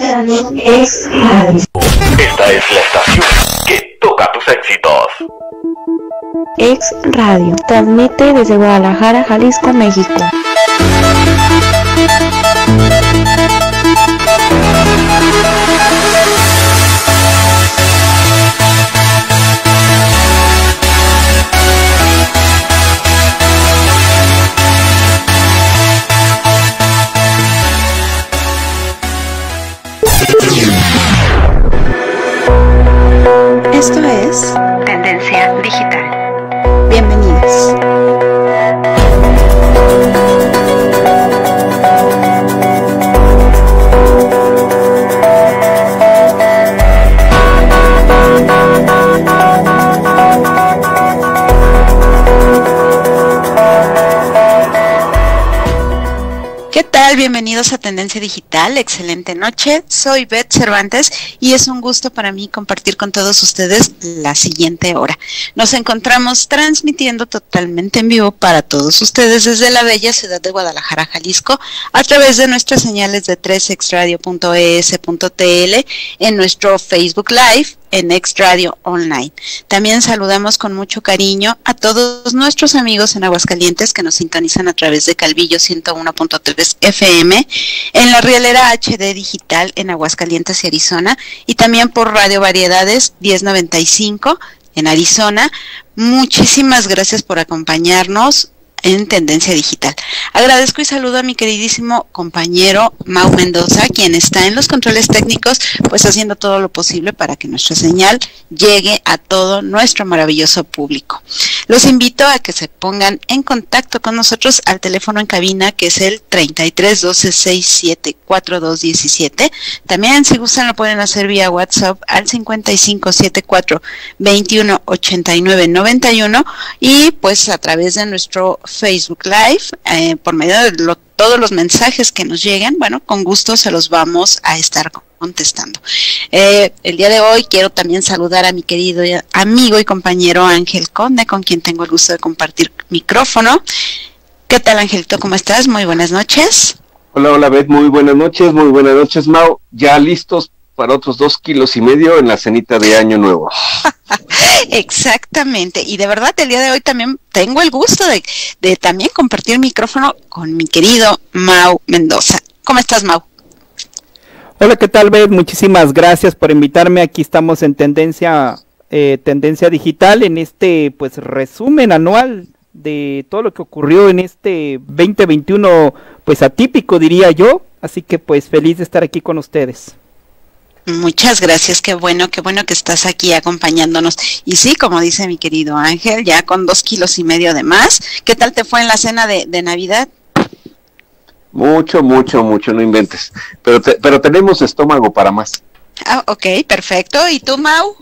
Estás escuchando Ex Radio. Esta es la estación que toca tus éxitos. Ex Radio transmite desde Guadalajara, Jalisco, México. Bienvenidos a Tendencia Digital. Excelente noche. Soy Beth Cervantes y es un gusto para mí compartir con todos ustedes la siguiente hora. Nos encontramos transmitiendo totalmente en vivo para todos ustedes desde la bella ciudad de Guadalajara, Jalisco, a través de nuestras señales de 3exradio.es.tl en nuestro Facebook Live en X Radio Online. También saludamos con mucho cariño a todos nuestros amigos en Aguascalientes que nos sintonizan a través de Calvillo 101.3 FM, en la Rielera HD Digital en Aguascalientes y Arizona, y también por Radio Variedades 1095 en Arizona. Muchísimas gracias por acompañarnos en Tendencia Digital. Agradezco y saludo a mi queridísimo compañero Mau Mendoza, quien está en los controles técnicos, pues haciendo todo lo posible para que nuestra señal llegue a todo nuestro maravilloso público. Los invito a que se pongan en contacto con nosotros al teléfono en cabina que es el 33 12 67 42 17. También si gustan lo pueden hacer vía WhatsApp al 55 74 21 89 91 y pues a través de nuestro Facebook Live, eh, por medio de lo, todos los mensajes que nos lleguen, bueno, con gusto se los vamos a estar contestando. Eh, el día de hoy quiero también saludar a mi querido amigo y compañero Ángel Conde, con quien tengo el gusto de compartir micrófono. ¿Qué tal, Angelito? ¿Cómo estás? Muy buenas noches. Hola, hola, Beth. Muy buenas noches, muy buenas noches, Mau. Ya listos para otros dos kilos y medio en la cenita de Año Nuevo. Exactamente, y de verdad el día de hoy también tengo el gusto de, de también compartir el micrófono con mi querido Mau Mendoza. ¿Cómo estás, Mau? Hola, ¿qué tal, Beth? Muchísimas gracias por invitarme. Aquí estamos en Tendencia, eh, Tendencia Digital, en este pues resumen anual de todo lo que ocurrió en este 2021, pues atípico diría yo. Así que pues feliz de estar aquí con ustedes. Muchas gracias, qué bueno, qué bueno que estás aquí acompañándonos. Y sí, como dice mi querido Ángel, ya con dos kilos y medio de más. ¿Qué tal te fue en la cena de, de Navidad? Mucho, mucho, mucho, no inventes. Pero, te, pero tenemos estómago para más. Ah, ok, perfecto. ¿Y tú, Mau?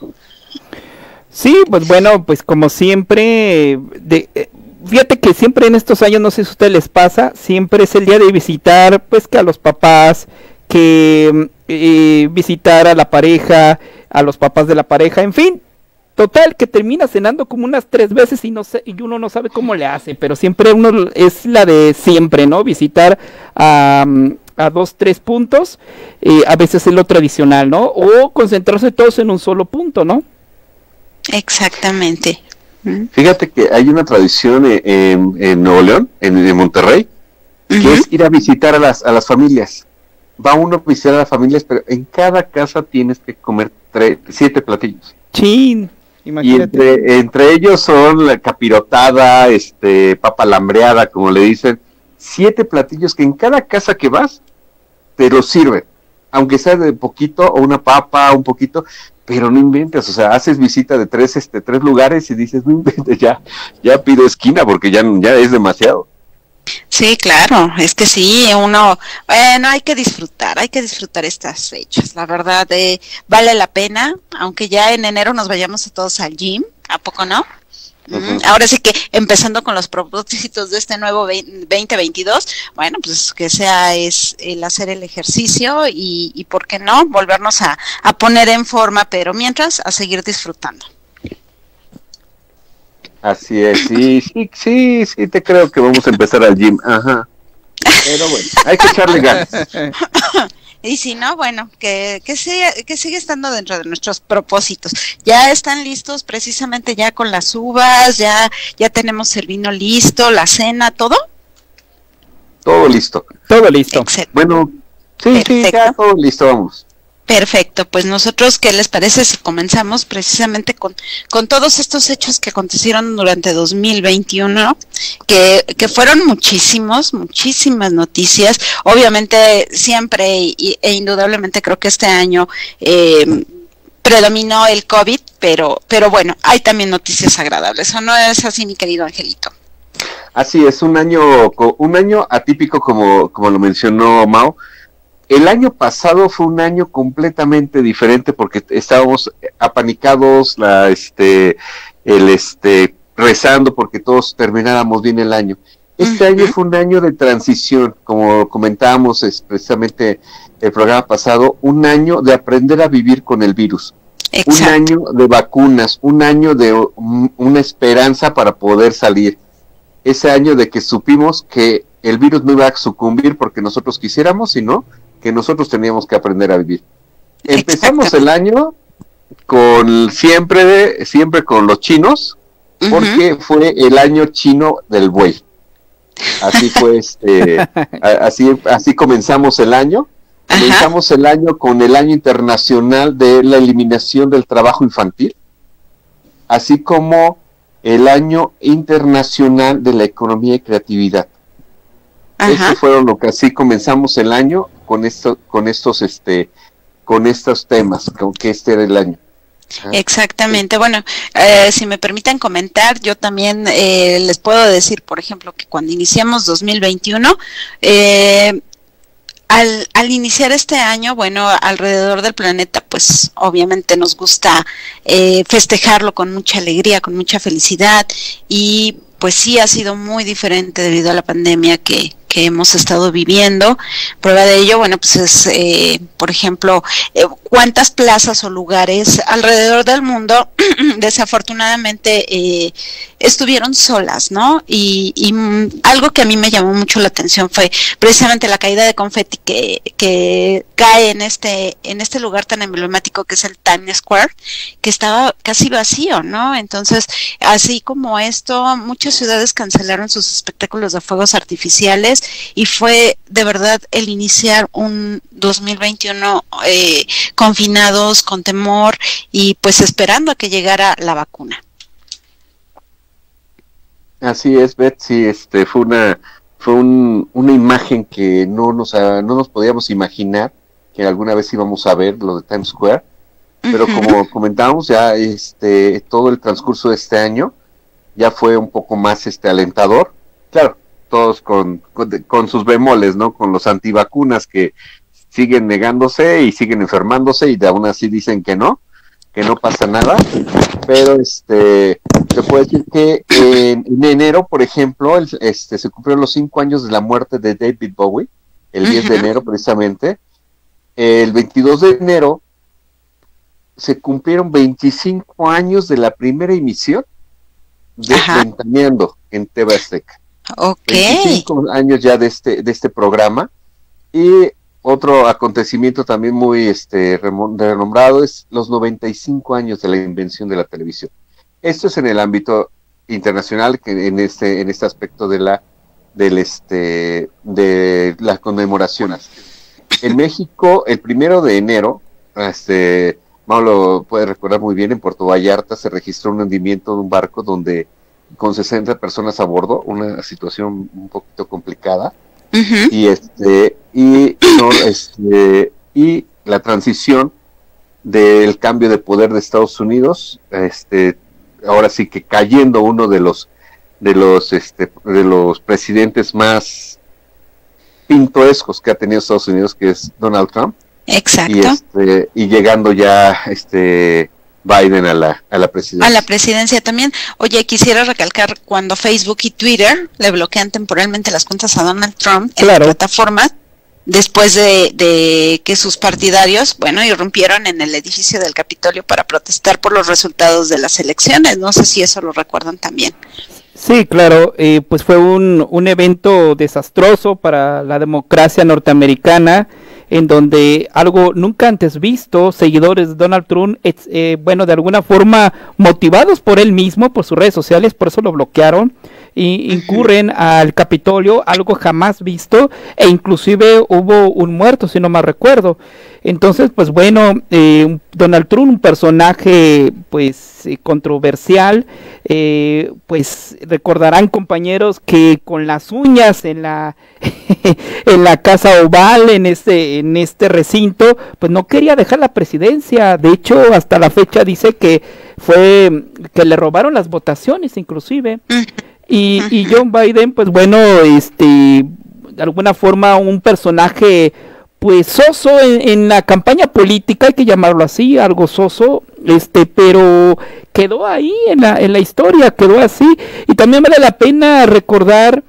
Sí, pues bueno, pues como siempre, de, eh, fíjate que siempre en estos años, no sé si a ustedes les pasa, siempre es el día de visitar, pues que a los papás, que eh, visitar a la pareja, a los papás de la pareja, en fin, total que termina cenando como unas tres veces y no sé, y uno no sabe cómo le hace, pero siempre uno es la de siempre, ¿no? Visitar a, a dos, tres puntos, eh, a veces es lo tradicional, ¿no? O concentrarse todos en un solo punto, ¿no? Exactamente. Fíjate que hay una tradición en, en Nuevo León, en, en Monterrey, que uh -huh. es ir a visitar a las, a las familias. Va uno a visitar a las familias, pero en cada casa tienes que comer tres, siete platillos. Chin, imagínate. Y entre, entre, ellos son la capirotada, este, papa lambreada, como le dicen, siete platillos que en cada casa que vas te los sirven, aunque sea de poquito o una papa, un poquito, pero no inventes, o sea, haces visita de tres, este, tres lugares y dices, no inventes, ya, ya pido esquina porque ya, ya es demasiado. Sí, claro, es que sí, uno, bueno, hay que disfrutar, hay que disfrutar estas fechas, la verdad, eh, vale la pena, aunque ya en enero nos vayamos a todos al gym, ¿a poco no? Uh -huh. Ahora sí que empezando con los propósitos de este nuevo 2022, bueno, pues que sea es el hacer el ejercicio y, y por qué no, volvernos a, a poner en forma, pero mientras a seguir disfrutando. Así es, sí, sí, sí, sí, te creo que vamos a empezar al gym, ajá. Pero bueno, hay que echarle ganas. Y si no, bueno, que, que, siga, que sigue estando dentro de nuestros propósitos. Ya están listos precisamente ya con las uvas, ya, ya tenemos el vino listo, la cena, todo. Todo listo. Todo listo. Excel- Bueno, sí, sí, ya todo listo, vamos. Perfecto, pues nosotros, ¿qué les parece si comenzamos precisamente con, con todos estos hechos que acontecieron durante 2021, que, que fueron muchísimos, muchísimas noticias. Obviamente, siempre y- e indudablemente creo que este año eh, predominó el COVID, pero, pero bueno, hay también noticias agradables, ¿o no es así, mi querido Angelito? Así es, un año, un año atípico como, como lo mencionó Mao. El año pasado fue un año completamente diferente porque estábamos apanicados, la, este, el, este, rezando porque todos termináramos bien el año. Este año fue un año de transición, como comentábamos es, precisamente el programa pasado, un año de aprender a vivir con el virus un año de vacunas, un año de um, una esperanza para poder salir. Ese año de que supimos que el virus no iba a sucumbir porque nosotros quisiéramos, sino que nosotros teníamos que aprender a vivir. Empezamos el año con siempre, siempre con los chinos, porque fue el año chino del buey. Así fue este, así, así comenzamos el año. Ajá. Comenzamos el año con el año internacional de la eliminación del trabajo infantil, así como el año internacional de la economía y creatividad. Ajá. Estos fueron lo que así comenzamos el año con esto, con estos, este, con estos temas, con que este era el año. Exactamente. Bueno, eh, si me permiten comentar, yo también eh, les puedo decir, por ejemplo, que cuando iniciamos 2021, eh, al, al iniciar este año, bueno, alrededor del planeta, pues obviamente nos gusta eh, festejarlo con mucha alegría, con mucha felicidad y pues sí ha sido muy diferente debido a la pandemia que, que hemos estado viviendo. Prueba de ello, bueno, pues es, eh, por ejemplo, eh, cuántas plazas o lugares alrededor del mundo desafortunadamente eh, estuvieron solas, ¿no? Y, y, mm, algo que a mí me llamó mucho la atención fue precisamente la caída de confeti que, que cae en este, en este lugar tan emblemático que es el Times Square, que estaba casi vacío, ¿no? Entonces, así como esto, muchas ciudades cancelaron sus espectáculos de fuegos artificiales y fue de verdad el iniciar un 2021 eh, confinados, con temor y pues esperando a que llegara la vacuna. Así es, Betsy, este fue una fue un- una imagen que no nos no nos podíamos imaginar que alguna vez íbamos a ver lo de Times Square, pero como comentábamos ya este todo el transcurso de este año ya fue un poco más este alentador. Claro, todos con, con, con sus bemoles, ¿no? Con los antivacunas que siguen negándose y siguen enfermándose y aún así dicen que no, que no pasa nada. Pero este, te puedo decir que en, en enero, por ejemplo, el- este, se cumplieron los cinco años de la muerte de David Bowie, el 10 de Ujú. enero precisamente. El 22 de enero se cumplieron 25 años de la primera emisión de. Ventaneando en TV Azteca. Ok. 25 años ya de este, de este programa. Y otro acontecimiento también muy este, renombrado es los 95 años de la invención de la televisión. Esto es en el ámbito internacional, que en este, en este aspecto de la, del este, de las conmemoraciones. En México, el primero de enero, este, Mau lo puede recordar muy bien, en Puerto Vallarta se registró un hundimiento de un barco donde con 60 personas a bordo, una situación un poquito complicada Y este y no, este y la transición del cambio de poder de Estados Unidos, este ahora sí que cayendo uno de los de los este de los presidentes más pintorescos que ha tenido Estados Unidos, que es Donald Trump, Exacto. y este y llegando ya este Biden a la a la presidencia. A la presidencia también. Oye, quisiera recalcar cuando Facebook y Twitter le bloquean temporalmente las cuentas a Donald Trump en Claro. la plataforma después de, de que sus partidarios, bueno, irrumpieron en el edificio del Capitolio para protestar por los resultados de las elecciones. No sé si eso lo recuerdan también. Sí, claro, eh, pues fue un, un evento desastroso para la democracia norteamericana. en donde algo nunca antes visto, seguidores de Donald Trump, eh, bueno, de alguna forma motivados por él mismo, por sus redes sociales, por eso lo bloquearon, incurren al Capitolio, algo jamás visto, e inclusive hubo un muerto, si no mal recuerdo. Entonces, pues bueno, eh, Donald Trump, un personaje pues eh, controversial, eh, pues recordarán compañeros que con las uñas en la en la casa oval, en este en este recinto, pues no quería dejar la presidencia. De hecho, hasta la fecha dice que fue que le robaron las votaciones, inclusive. Y, y John Biden, pues bueno, este, de alguna forma un personaje pues soso en, la campaña política, hay que llamarlo así, algo soso, este, pero quedó ahí en la, en la historia, quedó así. Y también vale la pena recordar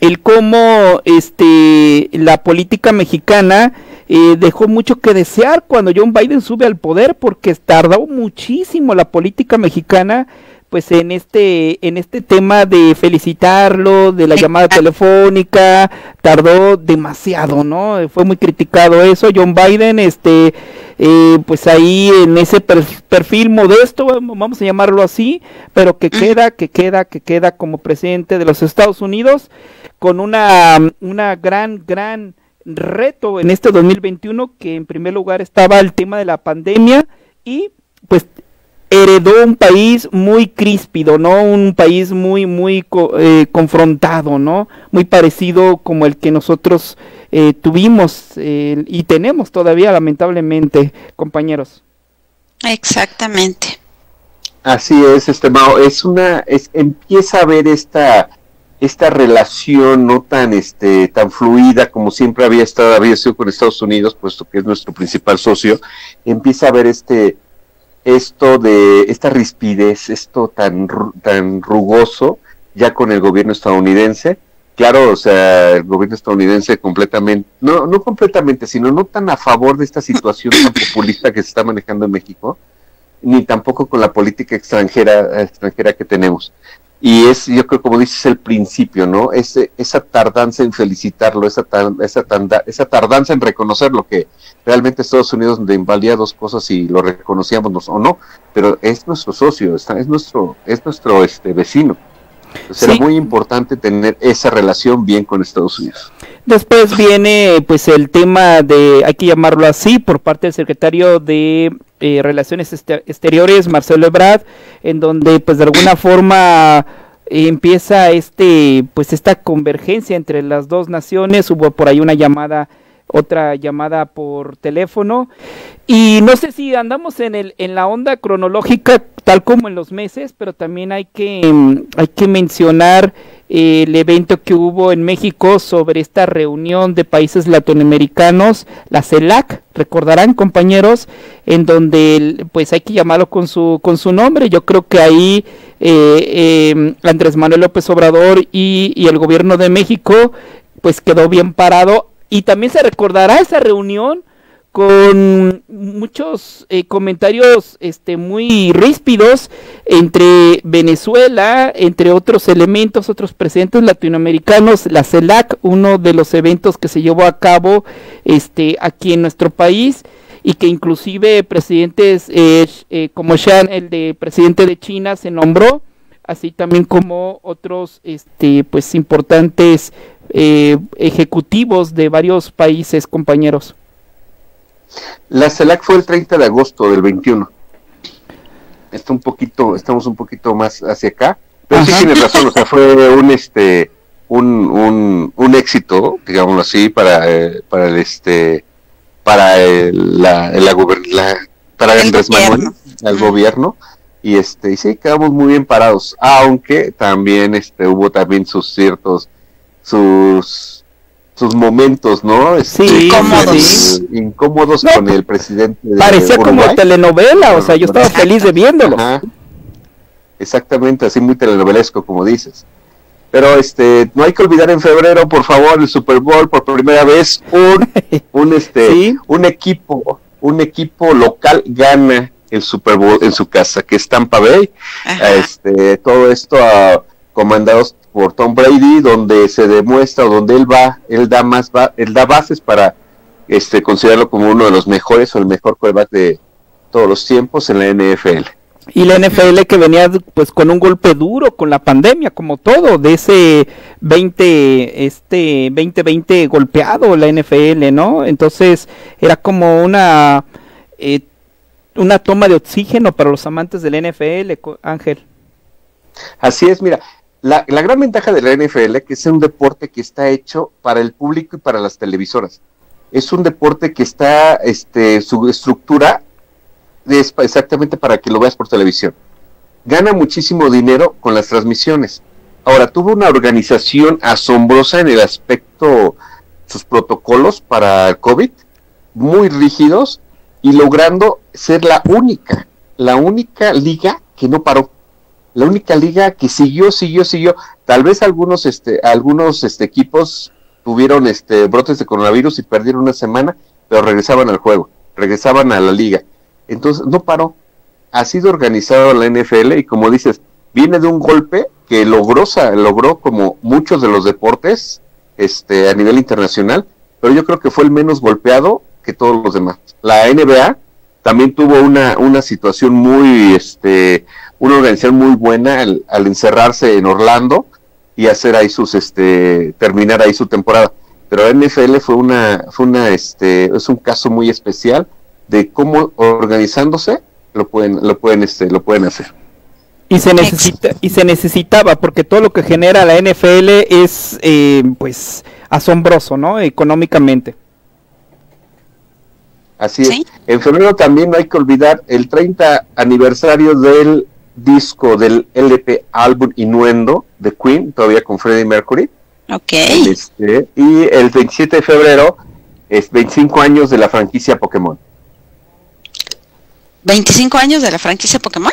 el cómo este, la política mexicana eh, dejó mucho que desear cuando John Biden sube al poder, porque tardó muchísimo la política mexicana pues en este en este tema de felicitarlo de la llamada telefónica tardó demasiado no fue muy criticado eso. John Biden este eh, pues ahí en ese perfil modesto vamos a llamarlo así pero que queda que queda que queda como presidente de los Estados Unidos con una una gran gran reto en este 2021 que en primer lugar estaba el tema de la pandemia y pues heredó un país muy críspido, ¿no? Un país muy, muy eh, confrontado, ¿no? Muy parecido como el que nosotros eh, tuvimos eh, y tenemos todavía, lamentablemente, compañeros. Exactamente. Así es, este es una, es, empieza a ver esta, esta relación no tan, este, tan fluida como siempre había estado, había sido con Estados Unidos, puesto que es nuestro principal socio, empieza a ver este, esto de esta rispidez, esto tan, tan rugoso ya con el gobierno estadounidense. Claro, o sea, el gobierno estadounidense completamente, no, no completamente, sino no tan a favor de esta situación tan populista que se está manejando en México, ni tampoco con la política extranjera, extranjera que tenemos. Y es, yo creo, como dices, el principio, ¿no? Ese, esa tardanza en felicitarlo, esa, esa, esa tardanza en reconocer lo que realmente Estados Unidos invalía dos cosas y lo reconocíamos o no, pero es nuestro socio, es nuestro, es nuestro este, vecino. Será muy importante tener esa relación bien con Estados Unidos. Después viene pues el tema de, hay que llamarlo así, por parte del secretario de eh, Relaciones Exteriores, Marcelo Ebrard, en donde pues de alguna forma empieza este pues esta convergencia entre las dos naciones, hubo por ahí una llamada otra llamada por teléfono. Y no sé si andamos en el en la onda cronológica tal como en los meses, pero también hay que hay que mencionar eh, el evento que hubo en México sobre esta reunión de países latinoamericanos, la CELAC, recordarán compañeros, en donde pues hay que llamarlo con su con su nombre. Yo creo que ahí eh, eh, Andrés Manuel López Obrador y, y el gobierno de México pues quedó bien parado y también se recordará esa reunión con muchos eh, comentarios este, muy ríspidos entre Venezuela, entre otros elementos, otros presidentes latinoamericanos, la CELAC, uno de los eventos que se llevó a cabo este, aquí en nuestro país y que inclusive presidentes eh, eh, como Shan, el de presidente de China, se nombró, así también como otros este, pues importantes eh, ejecutivos de varios países, compañeros. La CELAC fue el 30 de agosto del 21. Está un poquito, estamos un poquito más hacia acá, pero sí tiene razón, o sea, fue un este un, un, un éxito, digámoslo así, para, eh, para el este para el, la, la, para el, gobierno. el gobierno y este y sí quedamos muy bien parados aunque también este hubo también sus ciertos sus sus momentos, ¿no? Este, sí, incómodos, incómodos con el presidente. De parecía como telenovela, o sea, yo estaba feliz de viéndolo. Exactamente, así muy telenovelesco, como dices. Pero este, no hay que olvidar en febrero, por favor, el Super Bowl por primera vez un, un este, un equipo, un equipo local gana el Super Bowl en su casa, que es Tampa Bay. Este, todo esto a comandados por Tom Brady, donde se demuestra, o donde él va, él da más, va, él da bases para este, considerarlo como uno de los mejores o el mejor quarterback de todos los tiempos en la NFL. Y la NFL que venía pues con un golpe duro con la pandemia, como todo, de ese 20, este 2020 golpeado la NFL, ¿no? Entonces era como una, eh, una toma de oxígeno para los amantes del NFL, Ángel. Así es, mira, la, la gran ventaja de la NFL es que es un deporte que está hecho para el público y para las televisoras. Es un deporte que está, este, su estructura es exactamente para que lo veas por televisión. Gana muchísimo dinero con las transmisiones. Ahora, tuvo una organización asombrosa en el aspecto, sus protocolos para el COVID, muy rígidos y logrando ser la única, la única liga que no paró la única liga que siguió, siguió, siguió. Tal vez algunos, este, algunos este, equipos tuvieron este, brotes de coronavirus y perdieron una semana, pero regresaban al juego, regresaban a la liga. Entonces, no paró. Ha sido organizado la NFL y como dices, viene de un golpe que logró, logró como muchos de los deportes este, a nivel internacional, pero yo creo que fue el menos golpeado que todos los demás. La NBA también tuvo una, una situación muy, este, una organización muy buena al, al encerrarse en Orlando y hacer ahí sus, este, terminar ahí su temporada. Pero la NFL fue una, fue una, este, es un caso muy especial de cómo organizándose lo pueden, lo pueden, este, lo pueden hacer. Y se necesita y se necesitaba porque todo lo que genera la NFL es eh, pues asombroso, ¿no? Económicamente. Así Sí. es. En febrero también no hay que olvidar el 30 aniversario del disco del LP álbum Innuendo de Queen, todavía con Freddie Mercury. Ok. Este, y el 27 de febrero es 25 años de la franquicia Pokémon. 25 años de la franquicia Pokémon.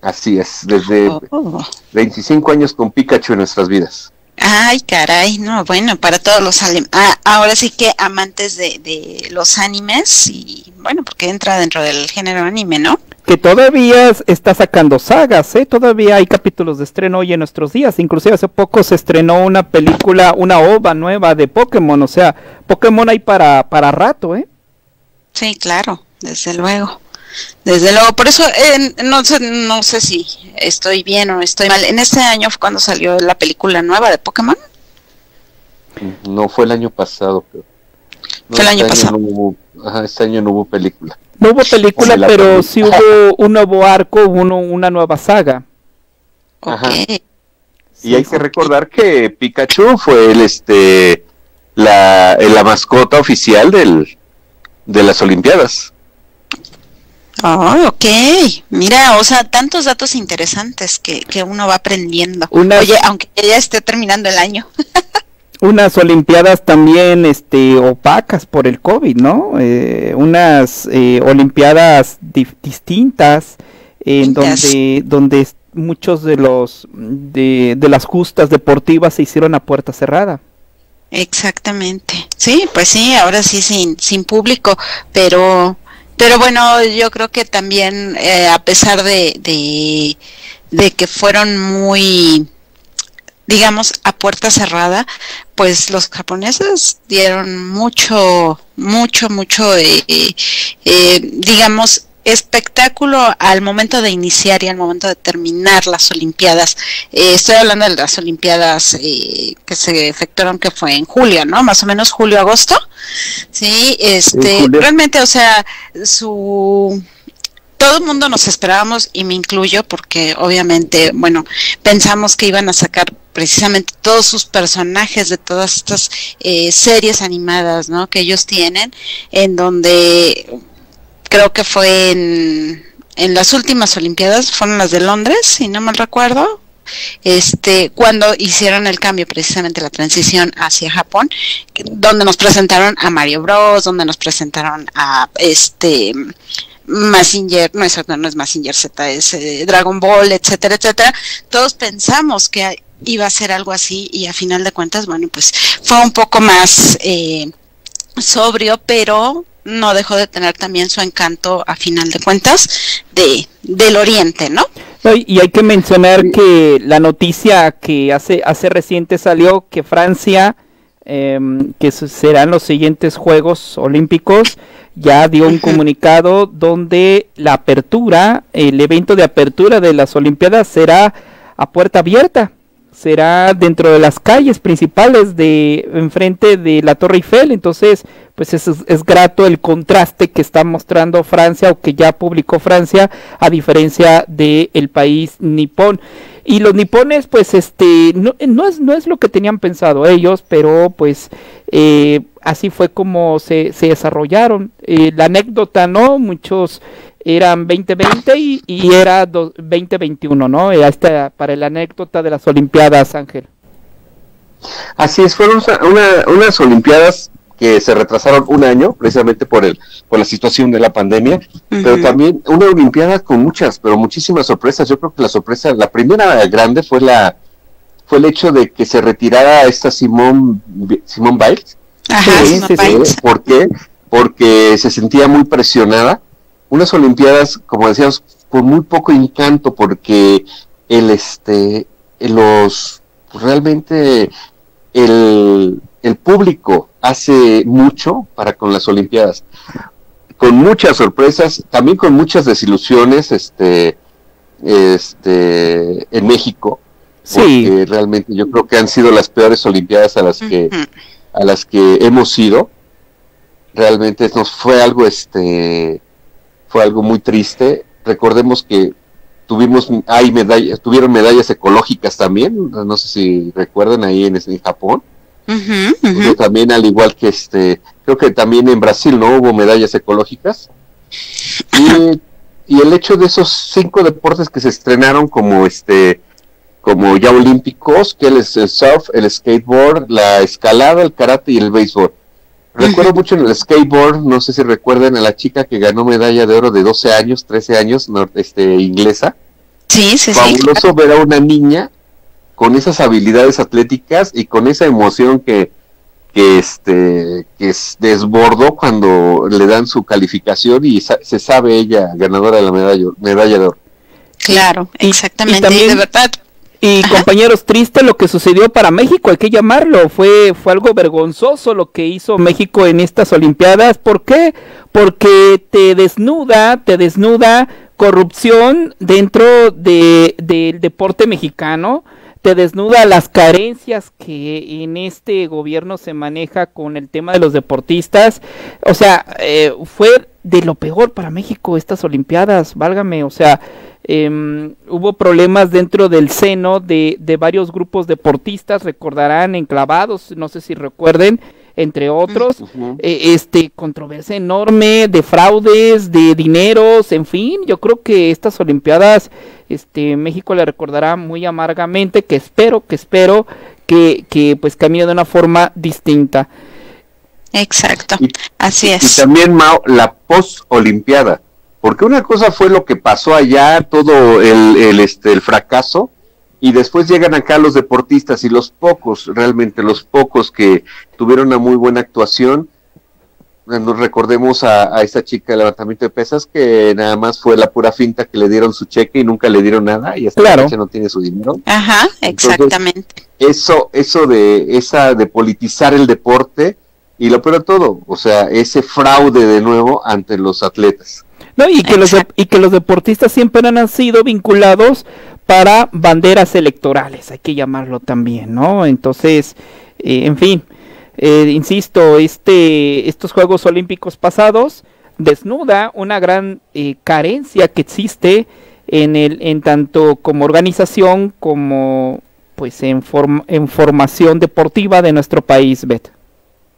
Así es, desde Oh. 25 años con Pikachu en nuestras vidas. Ay, caray, no, bueno, para todos los ah, ahora sí que amantes de, de los animes y bueno, porque entra dentro del género anime, ¿no? Que todavía está sacando sagas, ¿eh? Todavía hay capítulos de estreno hoy en nuestros días. Inclusive hace poco se estrenó una película, una ova nueva de Pokémon. O sea, Pokémon hay para, para rato, ¿eh? Sí, claro, desde luego. Desde luego, por eso eh, no sé no sé si estoy bien o estoy mal. En este año fue cuando salió la película nueva de Pokémon. No fue el año pasado, pero. no, Fue el año este pasado. no hubo- ajá, este año no hubo película. No hubo película, Sí, la pero película. sí hubo un nuevo arco, uno, una nueva saga. Ajá. Ok. Y hay que recordar que Pikachu fue el este la, la mascota oficial del, de las Olimpiadas. Oh, ok. Mira, o sea, tantos datos interesantes que, que uno va aprendiendo. Una- Oye, aunque ya esté terminando el año. unas olimpiadas también este opacas por el COVID, ¿no? Eh, unas eh, olimpiadas di- distintas en donde donde muchos de los de, de las justas deportivas se hicieron a puerta cerrada. Exactamente. Sí, pues sí, ahora sí sin, sin público, pero, pero bueno, yo creo que también eh, a pesar de, de, de que fueron muy, digamos, a puerta cerrada, pues los japoneses dieron mucho, mucho, mucho, eh, eh, digamos, espectáculo al momento de iniciar y al momento de terminar las Olimpiadas. Eh, estoy hablando de las Olimpiadas eh, que se efectuaron que fue en julio, ¿no? Más o menos julio-agosto. Sí, este, realmente, o sea, su todo el mundo nos esperábamos y me incluyo porque obviamente, bueno, pensamos que iban a sacar precisamente todos sus personajes de todas estas eh, series animadas, ¿no? Que ellos tienen, en donde creo que fue en, en las últimas Olimpiadas, fueron las de Londres, si no mal recuerdo, este, cuando hicieron el cambio, precisamente la transición hacia Japón, donde nos presentaron a Mario Bros, donde nos presentaron a este Massinger, no es no es Massinger Z, es eh, Dragon Ball, etcétera, etcétera. Todos pensamos que iba a ser algo así y a final de cuentas, bueno, pues fue un poco más eh, sobrio, pero no dejó de tener también su encanto a final de cuentas de del Oriente, ¿no? Y hay que mencionar que la noticia que hace hace reciente salió que Francia em, que serán los siguientes Juegos Olímpicos, ya dio un comunicado donde la apertura, el evento de apertura de las Olimpiadas será a puerta abierta, será dentro de las calles principales de enfrente de la Torre Eiffel, entonces pues es, es grato el contraste que está mostrando Francia o que ya publicó Francia a diferencia del el país nipón. Y los nipones, pues, este, no, no es, no es lo que tenían pensado ellos, pero pues eh, así fue como se, desarrollaron. Eh, la anécdota, ¿no? Muchos eran 2020 y, y era do- 2021, ¿no? Esta, para la anécdota de las Olimpiadas, Ángel. Así es, fueron una- unas Olimpiadas que se retrasaron un año, precisamente por el por la situación de la pandemia, pero también una Olimpiada con muchas, pero muchísimas sorpresas. Yo creo que la sorpresa, la primera grande fue la fue el hecho de que se retirara esta Simón Simón Biles. Ajá, Sí, sí. Biles. ¿Por qué? Porque se sentía muy presionada. Unas Olimpiadas, como decíamos, con muy poco encanto, porque el este los realmente el, el público hace mucho para con las Olimpiadas. Con muchas sorpresas, también con muchas desilusiones, este, este, en México, Sí, porque realmente yo creo que han sido las peores Olimpiadas a las que a las que hemos ido. Realmente nos fue algo este fue algo muy triste. Recordemos que tuvimos hay medallas, tuvieron medallas ecológicas también, no sé si recuerdan ahí en, en Japón. Ujú. también al igual que este, creo que también en Brasil no hubo medallas ecológicas. Y, y el hecho de esos cinco deportes que se estrenaron como este como ya olímpicos, que es el surf, el skateboard, la escalada, el karate y el béisbol. Recuerdo mucho en el skateboard, no sé si recuerdan a la chica que ganó medalla de oro de 12 años, 13 años, este, inglesa. Sí, sí, sí. Fabuloso ver a una niña con esas habilidades atléticas y con esa emoción que, que este que es- desbordó cuando le dan su calificación y sa- se sabe ella ganadora de la medalla, medalla de oro. Claro, Y- y exactamente. Y, también- de verdad, Y Ajá. compañeros, triste lo que sucedió para México, hay que llamarlo. Fue, fue algo vergonzoso lo que hizo México en estas Olimpiadas. ¿Por qué? Porque te desnuda, te desnuda corrupción dentro de, del deporte mexicano. Te desnuda las carencias que en este gobierno se maneja con el tema de los deportistas. O sea, eh, fue de lo peor para México estas Olimpiadas, válgame. O sea, em, hubo problemas dentro del seno de, de varios grupos deportistas, recordarán, enclavados, no sé si recuerden, entre otros. Eh, este controversia enorme de fraudes, de dineros, en fin, yo creo que estas olimpiadas este México le recordará muy amargamente, que espero, que espero que, que pues camine de una forma distinta. exacto. Y- Así Y es. también, Mao, la post-olimpiada. Porque una cosa fue lo que pasó allá, todo el, el, este, el fracaso, y después llegan acá los deportistas y los pocos, realmente los pocos que tuvieron una muy buena actuación. Nos recordemos a, a esa chica de levantamiento de pesas que nada más fue la pura finta que le dieron su cheque y nunca le dieron nada y hasta Claro. la fecha no tiene su dinero. Ajá, Entonces, exactamente. Eso, eso de esa de politizar el deporte y lo peor de todo, o sea, ese fraude de nuevo ante los atletas. No, y que, los y que los deportistas siempre han sido vinculados para banderas electorales, hay que llamarlo también, ¿no? Entonces, eh, en fin, eh, insisto, este, estos Juegos Olímpicos pasados desnuda una gran eh, carencia que existe en el, en tanto como organización como pues en, form- en formación deportiva de nuestro país, Bet.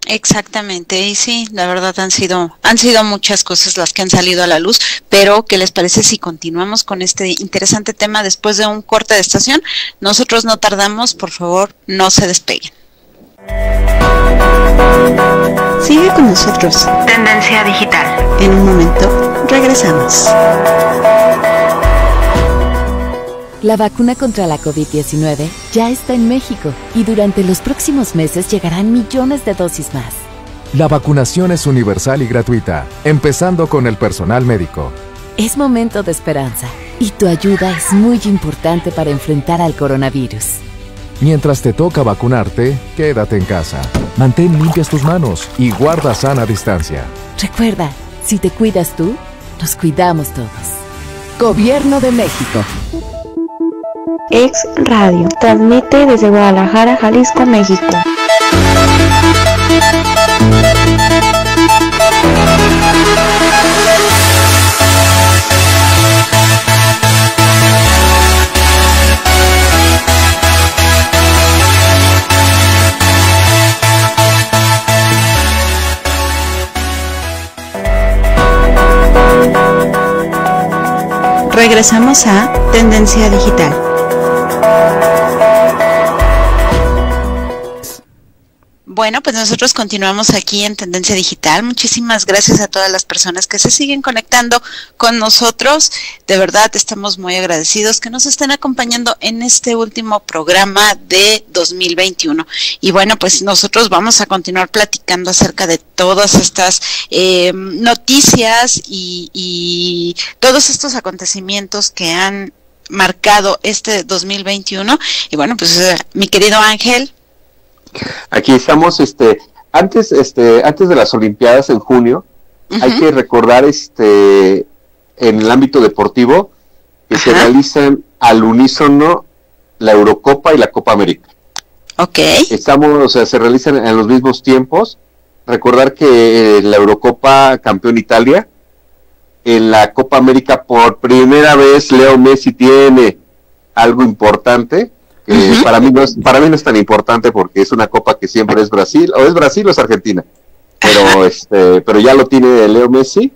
Exactamente, y sí, la verdad han sido, han sido muchas cosas las que han salido a la luz, pero ¿qué les parece si continuamos con este interesante tema después de un corte de estación? Nosotros no tardamos, por favor, no se despeguen. Sigue con nosotros. Tendencia digital. En un momento regresamos. La vacuna contra la COVID-19 ya está en México y durante los próximos meses llegarán millones de dosis más. La vacunación es universal y gratuita, empezando con el personal médico. Es momento de esperanza y tu ayuda es muy importante para enfrentar al coronavirus. Mientras te toca vacunarte, quédate en casa. Mantén limpias tus manos y guarda sana distancia. Recuerda, si te cuidas tú, nos cuidamos todos. Gobierno de México. Ex Radio. Transmite desde Guadalajara, Jalisco, México. Regresamos a Tendencia Digital. Bueno, pues nosotros continuamos aquí en Tendencia Digital. Muchísimas gracias a todas las personas que se siguen conectando con nosotros. De verdad, estamos muy agradecidos que nos estén acompañando en este último programa de 2021. Y bueno, pues nosotros vamos a continuar platicando acerca de todas estas eh, noticias y, todos estos acontecimientos que han marcado este 2021. Y bueno, pues eh, mi querido Ángel, Aquí estamos, este, antes, este, antes de las Olimpiadas en junio, hay que recordar, este, en el ámbito deportivo, que se realizan al unísono la Eurocopa y la Copa América. ok, Estamos, o sea, se realizan en los mismos tiempos. Recordar que eh, la Eurocopa campeón Italia, en la Copa América por primera vez Leo Messi tiene algo importante Ujú. para mí no es para mí no es tan importante porque es una copa que siempre es Brasil o es Brasil o es Argentina pero este pero ya lo tiene Leo Messi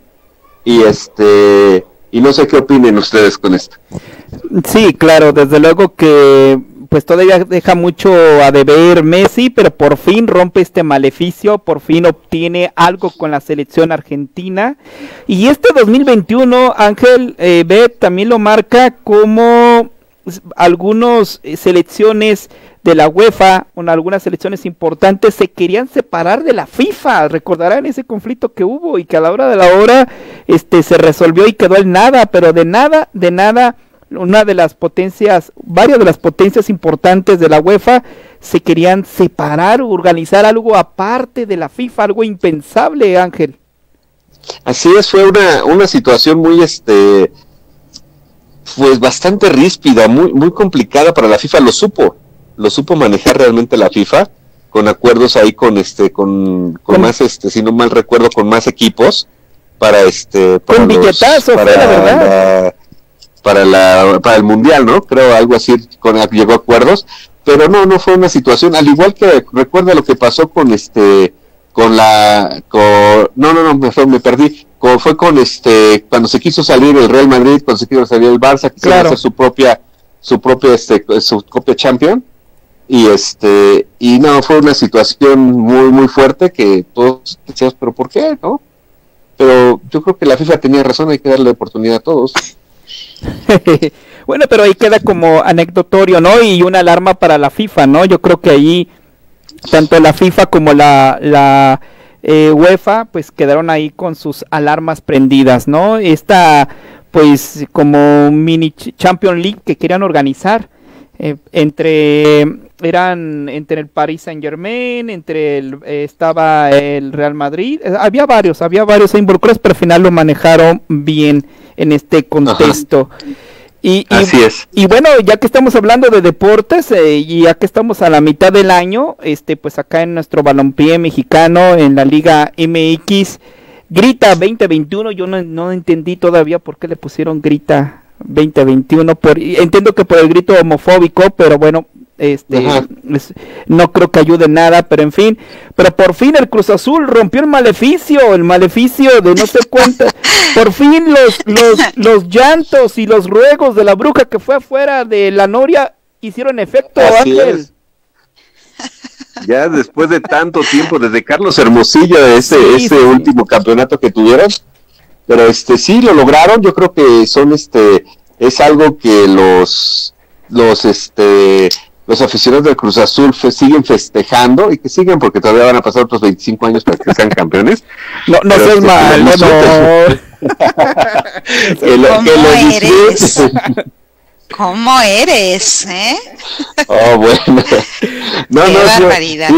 y este y no sé qué opinen ustedes con esto Sí, claro, desde luego que pues todavía deja mucho a deber Messi, pero por fin rompe este maleficio, por fin obtiene algo con la selección argentina. Y este 2021, Ángel eh, Bet también lo marca como s- algunos eh, selecciones de la UEFA, con algunas selecciones importantes, se querían separar de la FIFA. Recordarán ese conflicto que hubo y que a la hora de la hora este, se resolvió y quedó en nada, pero de nada, de nada una de las potencias, varias de las potencias importantes de la UEFA se querían separar, organizar algo aparte de la FIFA, algo impensable, Ángel. Así es, fue una, una situación muy, este, pues bastante ríspida, muy, muy complicada para la FIFA, lo supo, lo supo manejar realmente la FIFA, con acuerdos ahí con este, con, con más, este, si no mal recuerdo, con más equipos, para este, para billetazo la verdad. la- para la, para el mundial, ¿no? Creo algo así, con, llegó a acuerdos, pero no, no fue una situación, al igual que recuerda lo que pasó con este, con la, con, no, no, no, me, me perdí, con, fue con este, cuando se quiso salir el Real Madrid, cuando se quiso salir el Barça, quisieron Claro. hacer su propia, su propia, este, su propia champion, y este, y no, fue una situación muy, muy fuerte que todos decíamos, pero ¿por qué, no? Pero yo creo que la FIFA tenía razón, hay que darle oportunidad a todos. bueno, pero ahí queda como anecdotorio, ¿no? Y una alarma para la FIFA, ¿no? Yo creo que ahí tanto la FIFA como la, la eh, UEFA pues quedaron ahí con sus alarmas prendidas, ¿no? Esta pues como mini ch- Champion League que querían organizar eh, entre eran entre el Paris Saint Germain, entre el eh, estaba el Real Madrid, eh, había varios, había varios involucrados, pero al final lo manejaron bien en este contexto. Y, y- Así es. y bueno, ya que estamos hablando de deportes eh, y ya que estamos a la mitad del año, este pues acá en nuestro balompié mexicano en la Liga MX Grita 2021, yo no, no entendí todavía por qué le pusieron Grita 2021, por y entiendo que por el grito homofóbico, pero bueno, este es- no creo que ayude nada, pero en fin, pero por fin el Cruz Azul rompió el maleficio, el maleficio de no sé cuánto, por fin los, los, los llantos y los ruegos de la bruja que fue afuera de la noria hicieron efecto, Así Ángel. es. Ya después de tanto tiempo, desde Carlos Hermosillo, ese, Sí, ese sí. último campeonato que tuvieron, pero este sí lo lograron, yo creo que son este, es algo que los, los este, los aficionados del Cruz Azul fe- siguen festejando y que siguen porque todavía van a pasar otros 25 años para que sean campeones. No, no seas mal, no, que lo, ¿Cómo que lo eres? ¿Cómo eres? ¿eh? Oh, bueno. No, Qué no,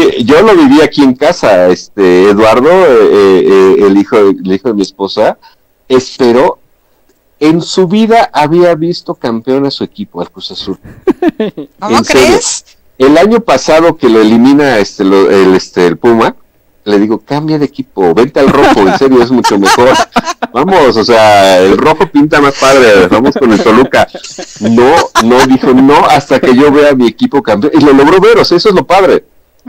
yo- yo, lo viví aquí en casa. Este, Eduardo, eh, eh, el hijo, el hijo de mi esposa, esperó. En su vida había visto campeón a su equipo, al Cruz Azul. ¿Cómo ¿En serio? crees? El año pasado que lo elimina este, lo- el, este, el Puma, le digo, cambia de equipo, vente al rojo, en serio, es mucho mejor. Vamos, o sea, el rojo pinta más padre, vamos con el Toluca. No, no, dijo no hasta que yo vea mi equipo campeón. Y lo logró ver, o sea, eso es lo padre.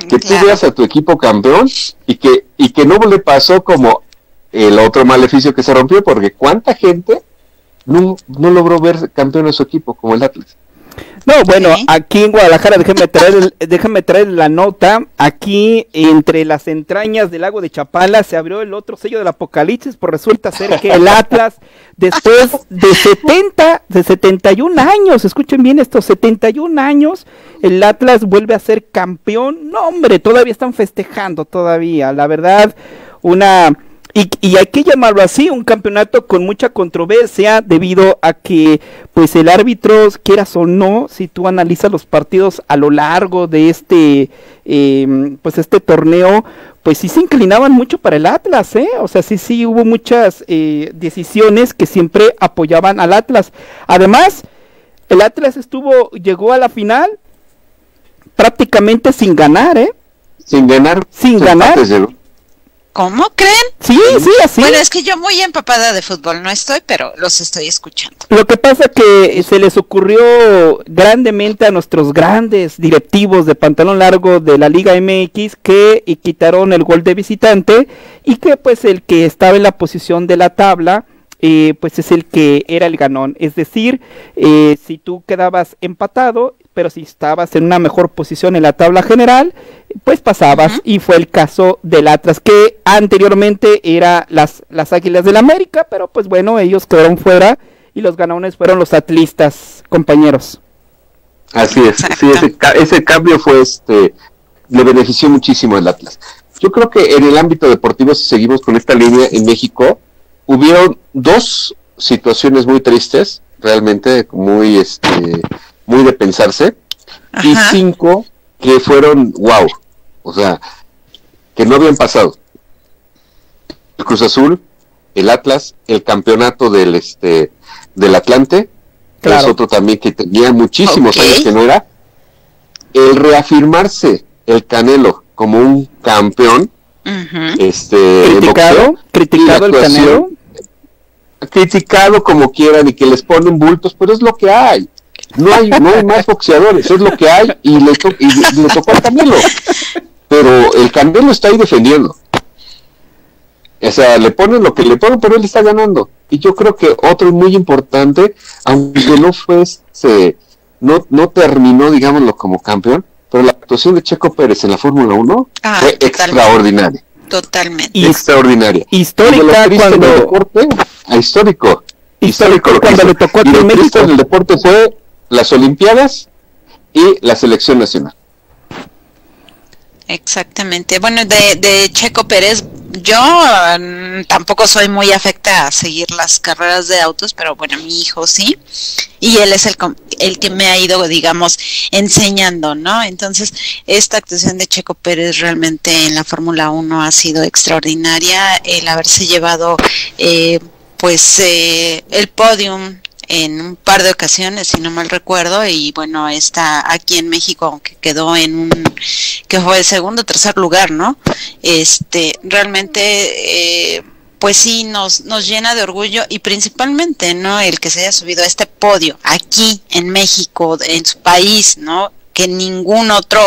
Que tú Claro. veas a tu equipo campeón y que, y que no le pasó como el otro maleficio que se rompió, porque cuánta gente no, no logró ver campeón a su equipo, como el Atlas. No, bueno, Sí. aquí en Guadalajara, déjame traer, déjame traer la nota. Aquí, entre las entrañas del lago de Chapala, se abrió el otro sello del apocalipsis, pues resulta ser que el Atlas, después de 70, de 71 años, escuchen bien estos 71 años, el Atlas vuelve a ser campeón. No, hombre, todavía están festejando, todavía. La verdad, una... Y, y hay que llamarlo así, un campeonato con mucha controversia debido a que pues el árbitro, quieras o no, si tú analizas los partidos a lo largo de este eh, pues este torneo, pues sí se inclinaban mucho para el Atlas, ¿eh? O sea, sí, sí hubo muchas eh, decisiones que siempre apoyaban al Atlas. Además, el Atlas estuvo, llegó a la final prácticamente sin ganar, ¿eh? Sin ganar. Sin ganar. ¿Cómo creen? Sí, sí, así. Bueno, es que yo muy empapada de fútbol no estoy, pero los estoy escuchando. Lo que pasa que se les ocurrió grandemente a nuestros grandes directivos de pantalón largo de la Liga MX que y quitaron el gol de visitante y que pues el que estaba en la posición de la tabla eh, pues es el que era el ganón. Es decir, eh, si tú quedabas empatado, pero si estabas en una mejor posición en la tabla general, pues pasabas y fue el caso del Atlas que anteriormente era las, las Águilas del América, pero pues bueno, ellos quedaron fuera y los ganones fueron los atlistas, compañeros. Así es, sí, ese, ese cambio fue este, le benefició muchísimo al Atlas. Yo creo que en el ámbito deportivo, si seguimos con esta línea en México, hubieron dos situaciones muy tristes, realmente muy, este, muy de pensarse, y cinco que fueron wow, o sea, que no habían pasado. El Cruz Azul, el Atlas, el campeonato del este del Atlante, que es otro también que tenía muchísimos años que no era, el reafirmarse el Canelo como un campeón, este Criticado, boxeo, criticado el Canelo. criticado como quieran y que les ponen bultos, pero es lo que hay. No hay, no hay más boxeadores, es lo que hay y le, to- y le- tocó al Canelo. Pero el Canelo está ahí defendiendo. O sea, le ponen lo que le ponen, pero él está ganando. Y yo creo que otro muy importante, aunque no fue, este, no, no terminó, digámoslo, como campeón, pero la actuación de Checo Pérez en la Fórmula 1 Ah, fue totalmente. extraordinaria. Totalmente. Y extraordinaria. Y histórica triste en el cuando deporte, a histórico. Histórico que cuando le tocó aquí y en el deporte fue las Olimpiadas y la selección nacional. Exactamente. Bueno, de, de Checo Pérez, yo mm, tampoco soy muy afecta a seguir las carreras de autos, pero bueno, mi hijo sí. Y él es el, el que me ha ido, digamos, enseñando, ¿no? Entonces, esta actuación de Checo Pérez realmente en la Fórmula 1 ha sido extraordinaria. El haberse llevado, eh, pues, eh, el podium en un par de ocasiones, si no mal recuerdo, y bueno, está aquí en México, aunque quedó en un, que fue el segundo o tercer lugar, ¿no? Este, realmente, eh, pues sí, nos, nos llena de orgullo y principalmente, ¿no? El que se haya subido a este podio aquí en México, en su país, ¿no? que ningún otro